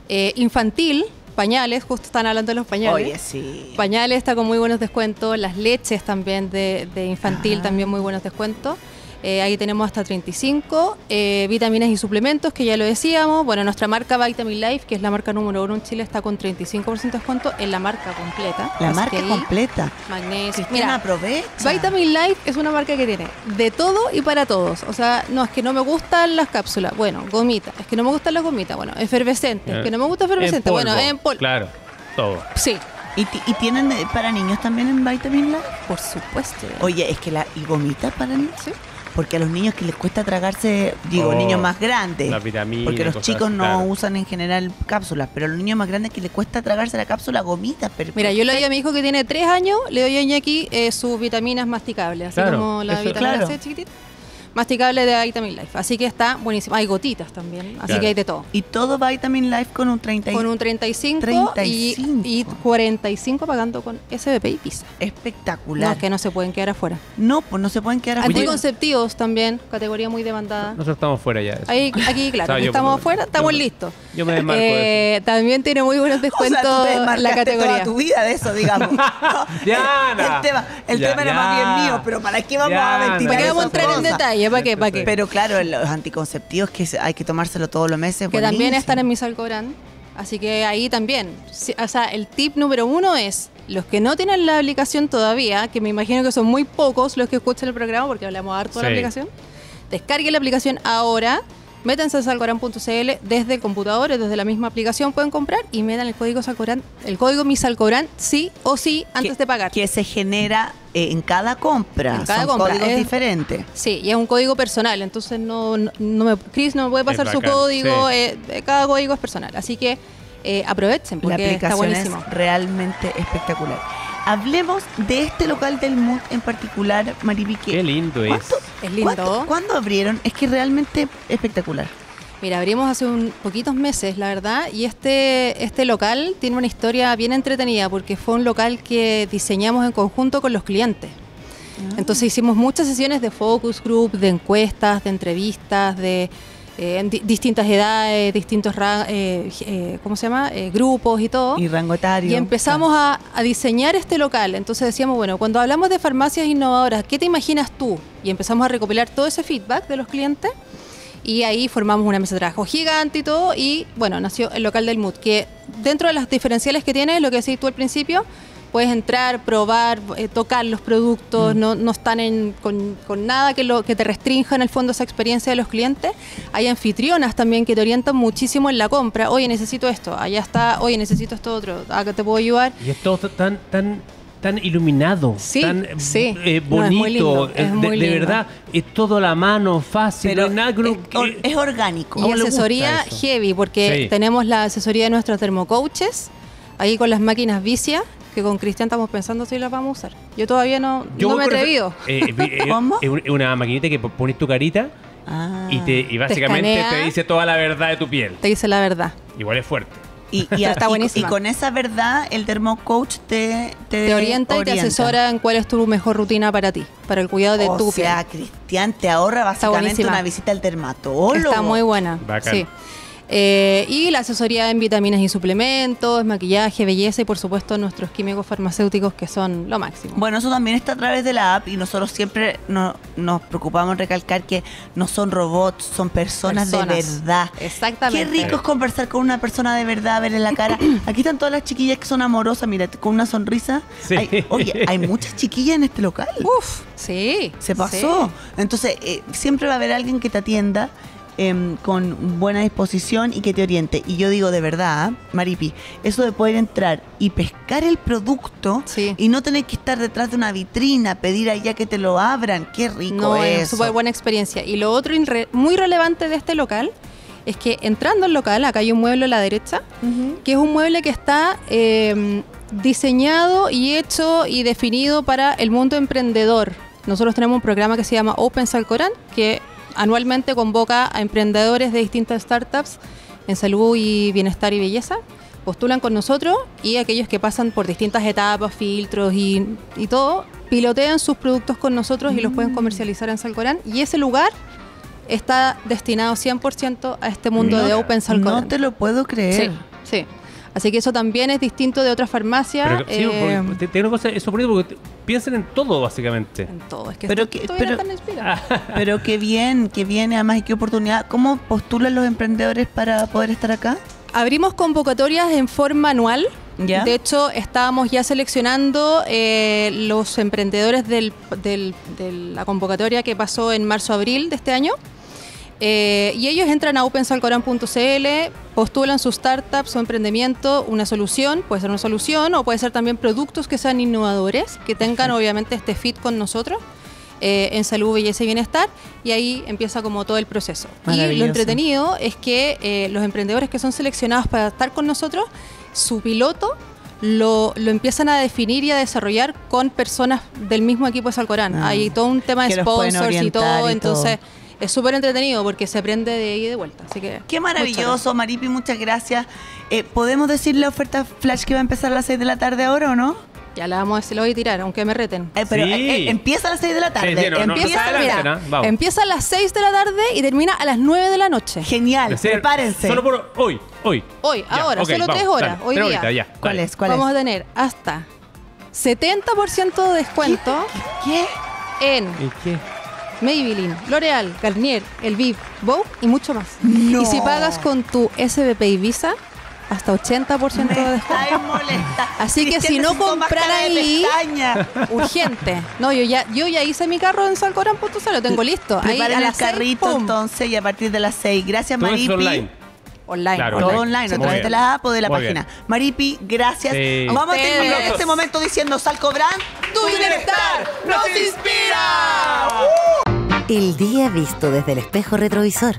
[SPEAKER 4] Eh, infantil, pañales, justo están hablando de los pañales.
[SPEAKER 1] Oye, sí.
[SPEAKER 4] Pañales está con muy buenos descuentos, las leches también de, de infantil
[SPEAKER 1] Ah.
[SPEAKER 4] también muy buenos descuentos. Eh, ahí tenemos hasta 35, eh, vitaminas y suplementos, que ya lo decíamos. Bueno, nuestra marca Vitamin Life, que es la marca número uno en Chile, está con 35% de descuento en la marca completa.
[SPEAKER 1] la
[SPEAKER 4] Así
[SPEAKER 1] marca
[SPEAKER 4] ahí,
[SPEAKER 1] completa.
[SPEAKER 4] Magnesio. Mira,
[SPEAKER 1] aprovecha.
[SPEAKER 4] Vitamin Life es una marca que tiene de todo y para todos. O sea, no, es que no me gustan las cápsulas. Bueno, gomitas. Es que no me gustan las gomitas. Bueno, efervescente. Es que no me gusta efervescente.
[SPEAKER 2] En
[SPEAKER 4] Bueno, en polvo.
[SPEAKER 2] Claro, todo.
[SPEAKER 4] Sí,
[SPEAKER 1] ¿Y, y tienen eh, para niños también en Vitamin Life?
[SPEAKER 4] por supuesto.
[SPEAKER 1] Oye, es que la y gomitas para niños.
[SPEAKER 4] Sí.
[SPEAKER 1] Porque a los niños que les cuesta tragarse, digo,
[SPEAKER 2] Oh,
[SPEAKER 1] niños más grandes.
[SPEAKER 2] las vitaminas
[SPEAKER 1] Porque los chicos
[SPEAKER 2] así,
[SPEAKER 1] no
[SPEAKER 2] claro.
[SPEAKER 1] usan en general cápsulas, pero a los niños más grandes que les cuesta tragarse la cápsula, gomitas. Pero
[SPEAKER 4] Mira, yo le doy a mi hijo que tiene tres años, le doy a Iñaki eh, sus vitaminas masticables, así
[SPEAKER 2] Claro,
[SPEAKER 4] como la
[SPEAKER 2] eso-
[SPEAKER 4] vitamina
[SPEAKER 1] claro.
[SPEAKER 4] C chiquitita. Masticable de Vitamin Life. Así que está buenísimo. Hay gotitas también, así
[SPEAKER 2] Claro.
[SPEAKER 4] que hay de todo.
[SPEAKER 1] Y todo Vitamin Life con un 30 y-
[SPEAKER 4] Con un 35,
[SPEAKER 1] 35.
[SPEAKER 4] Y, y 45 pagando con SBP y Visa.
[SPEAKER 1] espectacular.
[SPEAKER 4] No, que no se pueden quedar afuera.
[SPEAKER 1] No, pues no se pueden quedar afuera.
[SPEAKER 4] Anticonceptivos también, categoría muy demandada.
[SPEAKER 2] Nosotros estamos fuera ya. de eso.
[SPEAKER 4] Ahí, aquí, claro,
[SPEAKER 2] O sea,
[SPEAKER 4] que
[SPEAKER 2] yo
[SPEAKER 4] estamos afuera, estamos
[SPEAKER 2] Yo
[SPEAKER 4] listos.
[SPEAKER 2] Yo me desmarco de
[SPEAKER 4] Eh, también tiene muy buenos
[SPEAKER 1] O sea,
[SPEAKER 4] descuentos
[SPEAKER 1] tú
[SPEAKER 4] la categoría.
[SPEAKER 1] toda tu vida de eso, digamos.
[SPEAKER 2] Diana.
[SPEAKER 1] El tema, el
[SPEAKER 2] Ya,
[SPEAKER 1] tema era más bien mío, pero ¿para qué vamos a mentir?
[SPEAKER 4] ¿Para qué
[SPEAKER 1] esas
[SPEAKER 4] vamos a entrar en
[SPEAKER 1] cosas?
[SPEAKER 4] Detalle? ¿Para qué? ¿Para qué?
[SPEAKER 1] Pero claro, los anticonceptivos que hay que tomárselo todos los meses.
[SPEAKER 4] que también están en mis Alcobrán. Así que ahí también. O sea, el tip número uno es los que no tienen la aplicación todavía, que me imagino que son muy pocos los que escuchan el programa porque hablamos harto de la
[SPEAKER 2] Sí.
[SPEAKER 4] aplicación. Descarguen la aplicación ahora. Métanse a salcorán.cl desde el computador, desde la misma aplicación pueden comprar y metan el código Salcorán, el código Misalcorán sí o sí antes
[SPEAKER 1] que,
[SPEAKER 4] de pagar.
[SPEAKER 1] Que se genera eh, en cada compra.
[SPEAKER 4] En cada
[SPEAKER 1] Son
[SPEAKER 4] compra,
[SPEAKER 1] códigos
[SPEAKER 4] es-
[SPEAKER 1] diferentes.
[SPEAKER 4] Sí, y es un código personal, entonces no, no, no me, Chris no me puede pasar
[SPEAKER 2] Es
[SPEAKER 4] su código,
[SPEAKER 2] sí.
[SPEAKER 4] eh, eh, cada código es personal, así que eh, aprovechen
[SPEAKER 1] La
[SPEAKER 4] porque está
[SPEAKER 1] aplicación es
[SPEAKER 4] buenísimo.
[SPEAKER 1] realmente espectacular. Hablemos de este local del Mood en particular, Maripique.
[SPEAKER 2] Qué lindo es.
[SPEAKER 1] ¿Cuánto-
[SPEAKER 4] Es lindo.
[SPEAKER 1] ¿Cuándo, cuándo abrieron? Es que realmente espectacular.
[SPEAKER 4] Mira, abrimos hace un poquitos meses, la verdad, y este, este local tiene una historia bien entretenida porque fue un local que diseñamos en conjunto con los clientes. Entonces hicimos muchas sesiones de focus group, de encuestas, de entrevistas, de eh, en di- distintas edades, distintos, eh, eh, ¿cómo se llama? Eh, grupos y todo.
[SPEAKER 1] Y rango etario.
[SPEAKER 4] Y empezamos a, a diseñar este local. Entonces decíamos, bueno, cuando hablamos de farmacias innovadoras, ¿qué te imaginas tú? Y empezamos a recopilar todo ese feedback de los clientes. Y ahí formamos una mesa de trabajo gigante y todo. Y bueno, nació el local del Mood, que dentro de las diferenciales que tiene, lo que decís tú al principio, puedes entrar, probar, eh, tocar los productos, no, no están en- con, con nada que, lo, que te restrinja en el fondo esa experiencia de los clientes. Hay anfitrionas también que te orientan muchísimo en la compra. Oye, necesito esto, allá está, oye, necesito esto otro, acá te puedo ayudar.
[SPEAKER 2] Y es todo tan, tan tan iluminado,
[SPEAKER 4] Sí,
[SPEAKER 2] tan
[SPEAKER 4] sí.
[SPEAKER 2] eh,
[SPEAKER 4] No, es muy
[SPEAKER 2] bonito.
[SPEAKER 4] lindo,
[SPEAKER 2] eh,
[SPEAKER 4] es
[SPEAKER 2] de,
[SPEAKER 4] muy
[SPEAKER 2] de
[SPEAKER 4] lindo.
[SPEAKER 2] verdad, es todo a la mano, fácil.
[SPEAKER 1] Pero
[SPEAKER 2] no que
[SPEAKER 1] es, or- es orgánico.
[SPEAKER 2] ¿Cómo
[SPEAKER 4] Y asesoría
[SPEAKER 2] eso?
[SPEAKER 4] heavy, porque
[SPEAKER 2] Sí.
[SPEAKER 4] tenemos la asesoría de nuestros termocoaches, ahí con las máquinas Vicia, que con Cristian estamos pensando si las vamos a usar. Yo todavía no,
[SPEAKER 2] Yo
[SPEAKER 4] no me he atrevido.
[SPEAKER 2] eh, eh,
[SPEAKER 1] ¿Cómo?
[SPEAKER 2] Es un- es una maquinita que pones tu carita
[SPEAKER 1] Ah.
[SPEAKER 2] y, te, y básicamente te,
[SPEAKER 4] escanea.
[SPEAKER 2] dice toda la verdad de tu piel.
[SPEAKER 4] Te dice la verdad.
[SPEAKER 2] Igual es fuerte.
[SPEAKER 1] Y, y-
[SPEAKER 4] Está
[SPEAKER 1] y-
[SPEAKER 4] buenísima.
[SPEAKER 1] y con esa verdad, el termocoach te, te,
[SPEAKER 4] Te orienta, y te asesora en cuál es tu mejor rutina para ti, para el cuidado de
[SPEAKER 1] o
[SPEAKER 4] tu
[SPEAKER 1] sea,
[SPEAKER 4] piel.
[SPEAKER 1] Cristian, te ahorra básicamente una visita al dermatólogo.
[SPEAKER 4] Está muy buena.
[SPEAKER 2] Bacán.
[SPEAKER 4] Sí. Eh, y la asesoría en vitaminas y suplementos, maquillaje, belleza y por supuesto nuestros químicos farmacéuticos que son lo máximo.
[SPEAKER 1] Bueno, eso también está a través de la app y nosotros siempre no- nos preocupamos en recalcar que no son robots, son personas, de verdad.
[SPEAKER 4] Exactamente.
[SPEAKER 1] Qué rico es conversar con una persona de verdad, verle la cara. Aquí están todas las chiquillas que son amorosas, mira, con una sonrisa.
[SPEAKER 2] Sí.
[SPEAKER 1] Hay- oye, hay muchas chiquillas en este local.
[SPEAKER 4] Uf, sí.
[SPEAKER 1] Se pasó.
[SPEAKER 4] sí.
[SPEAKER 1] Entonces, eh, siempre va a haber alguien que te atienda em, con buena disposición y que te oriente. Y yo digo de verdad, Maripi, eso de poder entrar y pescar el producto
[SPEAKER 4] Sí.
[SPEAKER 1] y no tener que estar detrás de una vitrina, pedir allá que te lo abran, qué rico
[SPEAKER 4] No,
[SPEAKER 1] es.
[SPEAKER 4] es súper buena experiencia. Y lo otro muy relevante de este local es que entrando al local, acá hay un mueble a la derecha, que es un mueble que está eh, diseñado y hecho y definido para el mundo emprendedor. Nosotros tenemos un programa que se llama Open Salcorán, que anualmente convoca a emprendedores de distintas startups en salud y bienestar y belleza. Postulan con nosotros y aquellos que pasan por distintas etapas, filtros y, y todo, pilotean sus productos con nosotros y los pueden comercializar en Salcorán. Y ese lugar está destinado 100% a este mundo de Open Salcorán.
[SPEAKER 1] No te lo puedo creer.
[SPEAKER 4] Sí, sí. Así que eso también es distinto de otras farmacias.
[SPEAKER 2] Pero sí,
[SPEAKER 4] eh,
[SPEAKER 2] porque te- tengo una cosa, es sorprendente porque piensan en todo, básicamente.
[SPEAKER 4] en todo. Es que
[SPEAKER 1] Pero
[SPEAKER 4] esto-
[SPEAKER 1] que-
[SPEAKER 4] no
[SPEAKER 1] pero-
[SPEAKER 4] están inspirados.
[SPEAKER 1] Pero qué bien, qué bien, además y qué oportunidad. ¿Cómo postulan los emprendedores para poder estar acá?
[SPEAKER 4] Abrimos convocatorias en forma anual.
[SPEAKER 1] ¿Ya?
[SPEAKER 4] De hecho, estábamos ya seleccionando eh, los emprendedores del- del- de la convocatoria que pasó en marzo-abril de este año. Eh, y ellos entran a opensalcoran.cl, postulan su startup, su emprendimiento, una solución, puede ser una solución o puede ser también productos que sean innovadores, que tengan obviamente este fit con nosotros eh, en salud, belleza y bienestar, y ahí empieza como todo el proceso. Y lo entretenido es que eh, los emprendedores que son seleccionados para estar con nosotros, su piloto lo, lo empiezan a definir y a desarrollar con personas del mismo equipo de Salcorán.
[SPEAKER 1] Ah.
[SPEAKER 4] Hay todo un tema de sponsors y todo,
[SPEAKER 1] y
[SPEAKER 4] entonces
[SPEAKER 1] todo.
[SPEAKER 4] Es súper entretenido porque se aprende de ahí y de vuelta. Así que
[SPEAKER 1] Qué
[SPEAKER 4] muchas
[SPEAKER 1] maravilloso, Maripi, muchas gracias. Eh, ¿Podemos decir la oferta flash que va a empezar a las 6 de la tarde ahora o no?
[SPEAKER 4] Ya la vamos a decir, lo voy a tirar, aunque me reten.
[SPEAKER 1] Eh, pero
[SPEAKER 2] Sí.
[SPEAKER 1] eh, eh, empieza a las 6 de la tarde.
[SPEAKER 2] Sí, sí, no, no, no
[SPEAKER 1] empieza,
[SPEAKER 2] adelante,
[SPEAKER 1] mira,
[SPEAKER 2] ¿no? Vamos.
[SPEAKER 4] Empieza a las 6 de la tarde y termina a las 9 de la noche.
[SPEAKER 1] Genial,
[SPEAKER 2] decir,
[SPEAKER 1] prepárense.
[SPEAKER 2] Solo por hoy, hoy.
[SPEAKER 4] Hoy,
[SPEAKER 2] Ya,
[SPEAKER 4] ahora,
[SPEAKER 2] ok,
[SPEAKER 4] solo
[SPEAKER 2] vamos,
[SPEAKER 4] 3 horas,
[SPEAKER 2] dale,
[SPEAKER 4] hoy día.
[SPEAKER 2] horitas, ya,
[SPEAKER 1] ¿Cuál
[SPEAKER 2] dale.
[SPEAKER 1] es? ¿Cuál
[SPEAKER 4] Vamos
[SPEAKER 1] es?
[SPEAKER 4] a tener hasta 70% de descuento
[SPEAKER 1] ¿Qué?
[SPEAKER 4] en
[SPEAKER 2] ¿Y qué?
[SPEAKER 4] Maybelline, L'Oreal, Garnier, El Viv, Vogue y mucho más.
[SPEAKER 1] No.
[SPEAKER 4] Y si pagas con tu SBP y Visa, hasta 80% de descuento.
[SPEAKER 1] molesta.
[SPEAKER 4] Así que si no
[SPEAKER 1] de
[SPEAKER 4] ahí-
[SPEAKER 1] pestaña.
[SPEAKER 4] Urgente. No, yo ya, yo ya hice mi carro en salcorán.cl, lo tengo listo. Ahí
[SPEAKER 1] Preparen
[SPEAKER 4] a
[SPEAKER 1] el
[SPEAKER 4] las seis,
[SPEAKER 1] carrito
[SPEAKER 4] ¡pum!
[SPEAKER 1] entonces y a partir de las 6. Gracias,
[SPEAKER 2] Todo
[SPEAKER 1] Maripi.
[SPEAKER 2] online.
[SPEAKER 4] Online.
[SPEAKER 2] Claro,
[SPEAKER 1] Todo
[SPEAKER 2] online.
[SPEAKER 1] a través de la app o de la
[SPEAKER 2] Muy
[SPEAKER 1] página.
[SPEAKER 2] bien.
[SPEAKER 1] Maripi, gracias.
[SPEAKER 2] Sí.
[SPEAKER 1] Vamos a terminar este momento diciendo Salcobran, tu bienestar nos inspira.
[SPEAKER 3] El día visto desde el espejo retrovisor.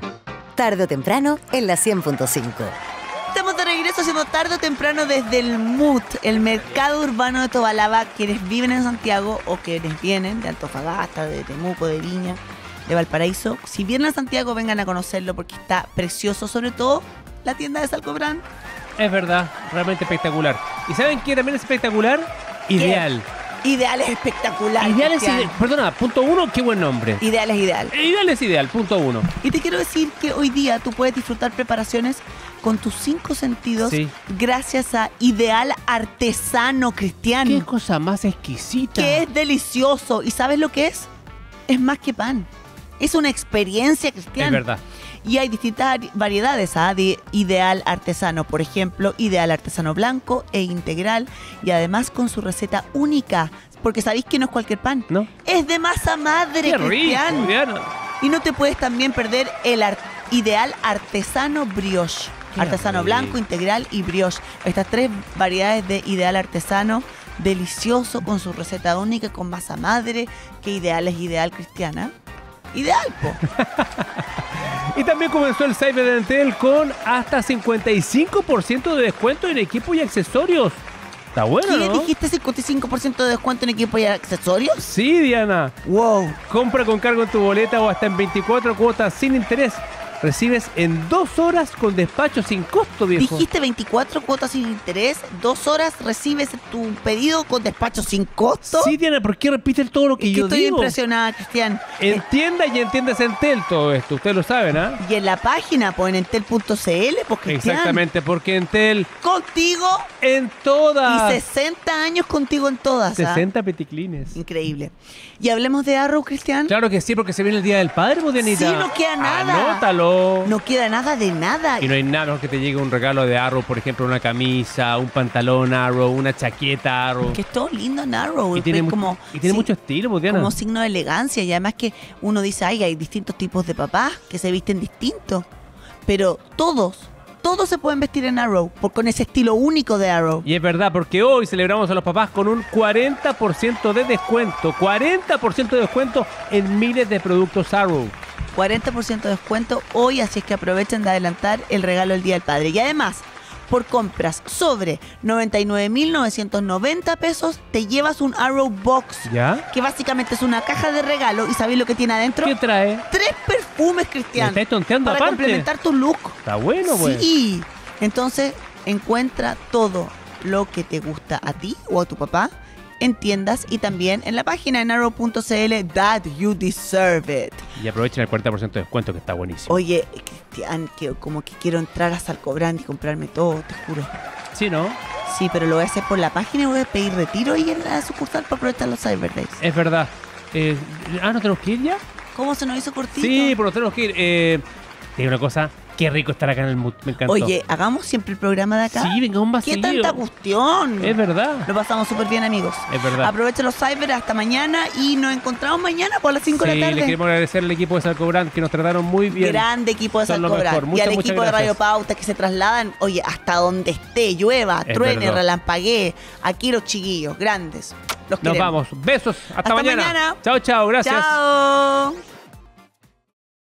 [SPEAKER 3] Tarde o temprano en la 100.5.
[SPEAKER 1] Estamos de regreso haciendo tarde o temprano desde el MUT, el mercado urbano de Tobalaba, quienes viven en Santiago o quienes vienen de Antofagasta, de Temuco, de Viña, de Valparaíso. Si vienen a Santiago, vengan a conocerlo porque está precioso, sobre todo la tienda de Salcobran.
[SPEAKER 2] Es verdad, realmente espectacular. ¿Y saben qué también es espectacular? Ideal.
[SPEAKER 1] Ideal es espectacular.
[SPEAKER 2] Ideal es
[SPEAKER 1] Cristian.
[SPEAKER 2] ideal. Perdona, punto uno, qué buen nombre.
[SPEAKER 1] Ideal es ideal.
[SPEAKER 2] Ideal es ideal, punto uno.
[SPEAKER 1] Y te quiero decir que hoy día tú puedes disfrutar preparaciones con tus cinco sentidos
[SPEAKER 2] Sí.
[SPEAKER 1] gracias a Ideal Artesano Cristian.
[SPEAKER 2] Qué cosa más exquisita.
[SPEAKER 1] que es delicioso. ¿Y sabes lo que es? Es más que pan. Es una experiencia cristiana.
[SPEAKER 2] Es verdad.
[SPEAKER 1] Y hay distintas ari- variedades ¿ah? de ideal artesano. Por ejemplo, ideal artesano blanco e integral. Y además con su receta única. Porque sabéis que no es cualquier pan.
[SPEAKER 2] ¿No?
[SPEAKER 1] Es de masa madre,
[SPEAKER 2] Qué rico.
[SPEAKER 1] Cristian. Y no te puedes también perder el ar- ideal artesano brioche.
[SPEAKER 2] Qué
[SPEAKER 1] artesano
[SPEAKER 2] rico.
[SPEAKER 1] blanco, integral y brioche. Estas tres variedades de ideal artesano delicioso con su receta única con masa madre, que ideal es ideal cristiana. Ideal, po.
[SPEAKER 2] Y también comenzó el Cyber Entel con hasta 55% de descuento en equipo y accesorios. Está bueno,
[SPEAKER 1] ¿Qué
[SPEAKER 2] ¿no?
[SPEAKER 1] dijiste 55% de descuento en equipo y accesorios?
[SPEAKER 2] Sí, Diana.
[SPEAKER 1] Wow.
[SPEAKER 2] Compra con cargo en tu boleta o hasta en 24 cuotas sin interés. Recibes en dos horas con despacho sin costo, viejo.
[SPEAKER 1] Dijiste 24 cuotas sin interés, dos horas recibes tu pedido con despacho sin costo.
[SPEAKER 2] Sí, Diana, ¿por qué repites todo lo que
[SPEAKER 1] Es que
[SPEAKER 2] yo
[SPEAKER 1] estoy
[SPEAKER 2] digo?
[SPEAKER 1] impresionada, Cristian.
[SPEAKER 2] Entienda y entiendas Entel todo esto. Ustedes lo saben, ¿ah?
[SPEAKER 1] Y en la página, pues en entel.cl, Cristian.
[SPEAKER 2] Exactamente, porque Entel
[SPEAKER 1] Contigo
[SPEAKER 2] en todas.
[SPEAKER 1] y 60 años contigo en todas. ¿ah?
[SPEAKER 2] 60 peticlines.
[SPEAKER 1] Increíble. Y hablemos de Arrow, Cristian.
[SPEAKER 2] Claro que sí, porque se viene el Día del Padre, Dianita.
[SPEAKER 1] Sí, no queda nada.
[SPEAKER 2] Anótalo.
[SPEAKER 1] No queda nada de nada.
[SPEAKER 2] Y no hay nada mejor que te llegue un regalo de Arrow, por ejemplo, una camisa, un pantalón Arrow, una chaqueta Arrow.
[SPEAKER 1] Que es todo lindo en Arrow.
[SPEAKER 2] Y tiene,
[SPEAKER 1] como,
[SPEAKER 2] y tiene
[SPEAKER 1] sí,
[SPEAKER 2] mucho estilo, pues, Diana.
[SPEAKER 1] como signo de elegancia. Y además que uno dice, ay, hay distintos tipos de papás que se visten distintos. Pero todos, todos se pueden vestir en Arrow, por, con ese estilo único de Arrow.
[SPEAKER 2] Y es verdad, porque hoy celebramos a los papás con un 40% de descuento. 40% de descuento en miles de productos Arrow.
[SPEAKER 1] 40% de descuento hoy, así es que aprovechen de adelantar el regalo del Día del Padre. Y además, por compras sobre 99.990 pesos, te llevas un Arrow Box,
[SPEAKER 2] ¿Ya?
[SPEAKER 1] que básicamente es una caja de regalo. ¿Y sabéis lo que tiene adentro?
[SPEAKER 2] ¿Qué trae?
[SPEAKER 1] Tres perfumes,
[SPEAKER 2] ¿Me
[SPEAKER 1] Cristian.
[SPEAKER 2] estáis tonteando
[SPEAKER 1] Para
[SPEAKER 2] aparte?
[SPEAKER 1] complementar tu look.
[SPEAKER 2] Está bueno, pues.
[SPEAKER 1] Sí. Entonces, encuentra todo lo que te gusta a ti o a tu papá en tiendas y también en la página en arrow.cl that you deserve it.
[SPEAKER 2] Y aprovechen el 40% de descuento que está buenísimo.
[SPEAKER 1] Oye, Cristian, que como que quiero entrar a Salcobrand y comprarme todo, te juro.
[SPEAKER 2] Sí, ¿no?
[SPEAKER 1] Sí, pero lo voy a hacer por la página y voy a pedir retiro ahí en la sucursal para aprovechar los Cyber Days.
[SPEAKER 2] Es verdad. Eh, ah, ¿no tenemos que ir ya?
[SPEAKER 1] ¿Cómo se nos hizo cortito?
[SPEAKER 2] Sí, pero nos tenemos que ir. Eh, te digo una cosa, qué rico estar acá en el mood. Me encantó.
[SPEAKER 1] Oye, hagamos siempre el programa de acá.
[SPEAKER 2] Sí, venga, un más
[SPEAKER 1] ¿Qué tanta cuestión?
[SPEAKER 2] Es verdad.
[SPEAKER 1] Lo pasamos súper bien, amigos.
[SPEAKER 2] Es verdad.
[SPEAKER 1] Aprovechen los cyber hasta mañana y nos encontramos mañana por las 5 de
[SPEAKER 2] Sí,
[SPEAKER 1] la
[SPEAKER 2] le
[SPEAKER 1] tarde.
[SPEAKER 2] queremos agradecer al equipo de Salcobrand que nos trataron muy bien.
[SPEAKER 1] Grande equipo de Salcobrand. Y al equipo de Radio. Pauta que se trasladan, oye, hasta donde esté, llueva,
[SPEAKER 2] Es
[SPEAKER 1] truene, relampaguee. Aquí los chiquillos, grandes. Los
[SPEAKER 2] Nos
[SPEAKER 1] queremos.
[SPEAKER 2] Vamos. Besos. Hasta,
[SPEAKER 1] Hasta mañana.
[SPEAKER 2] Chao, chao. Gracias.
[SPEAKER 1] Chao.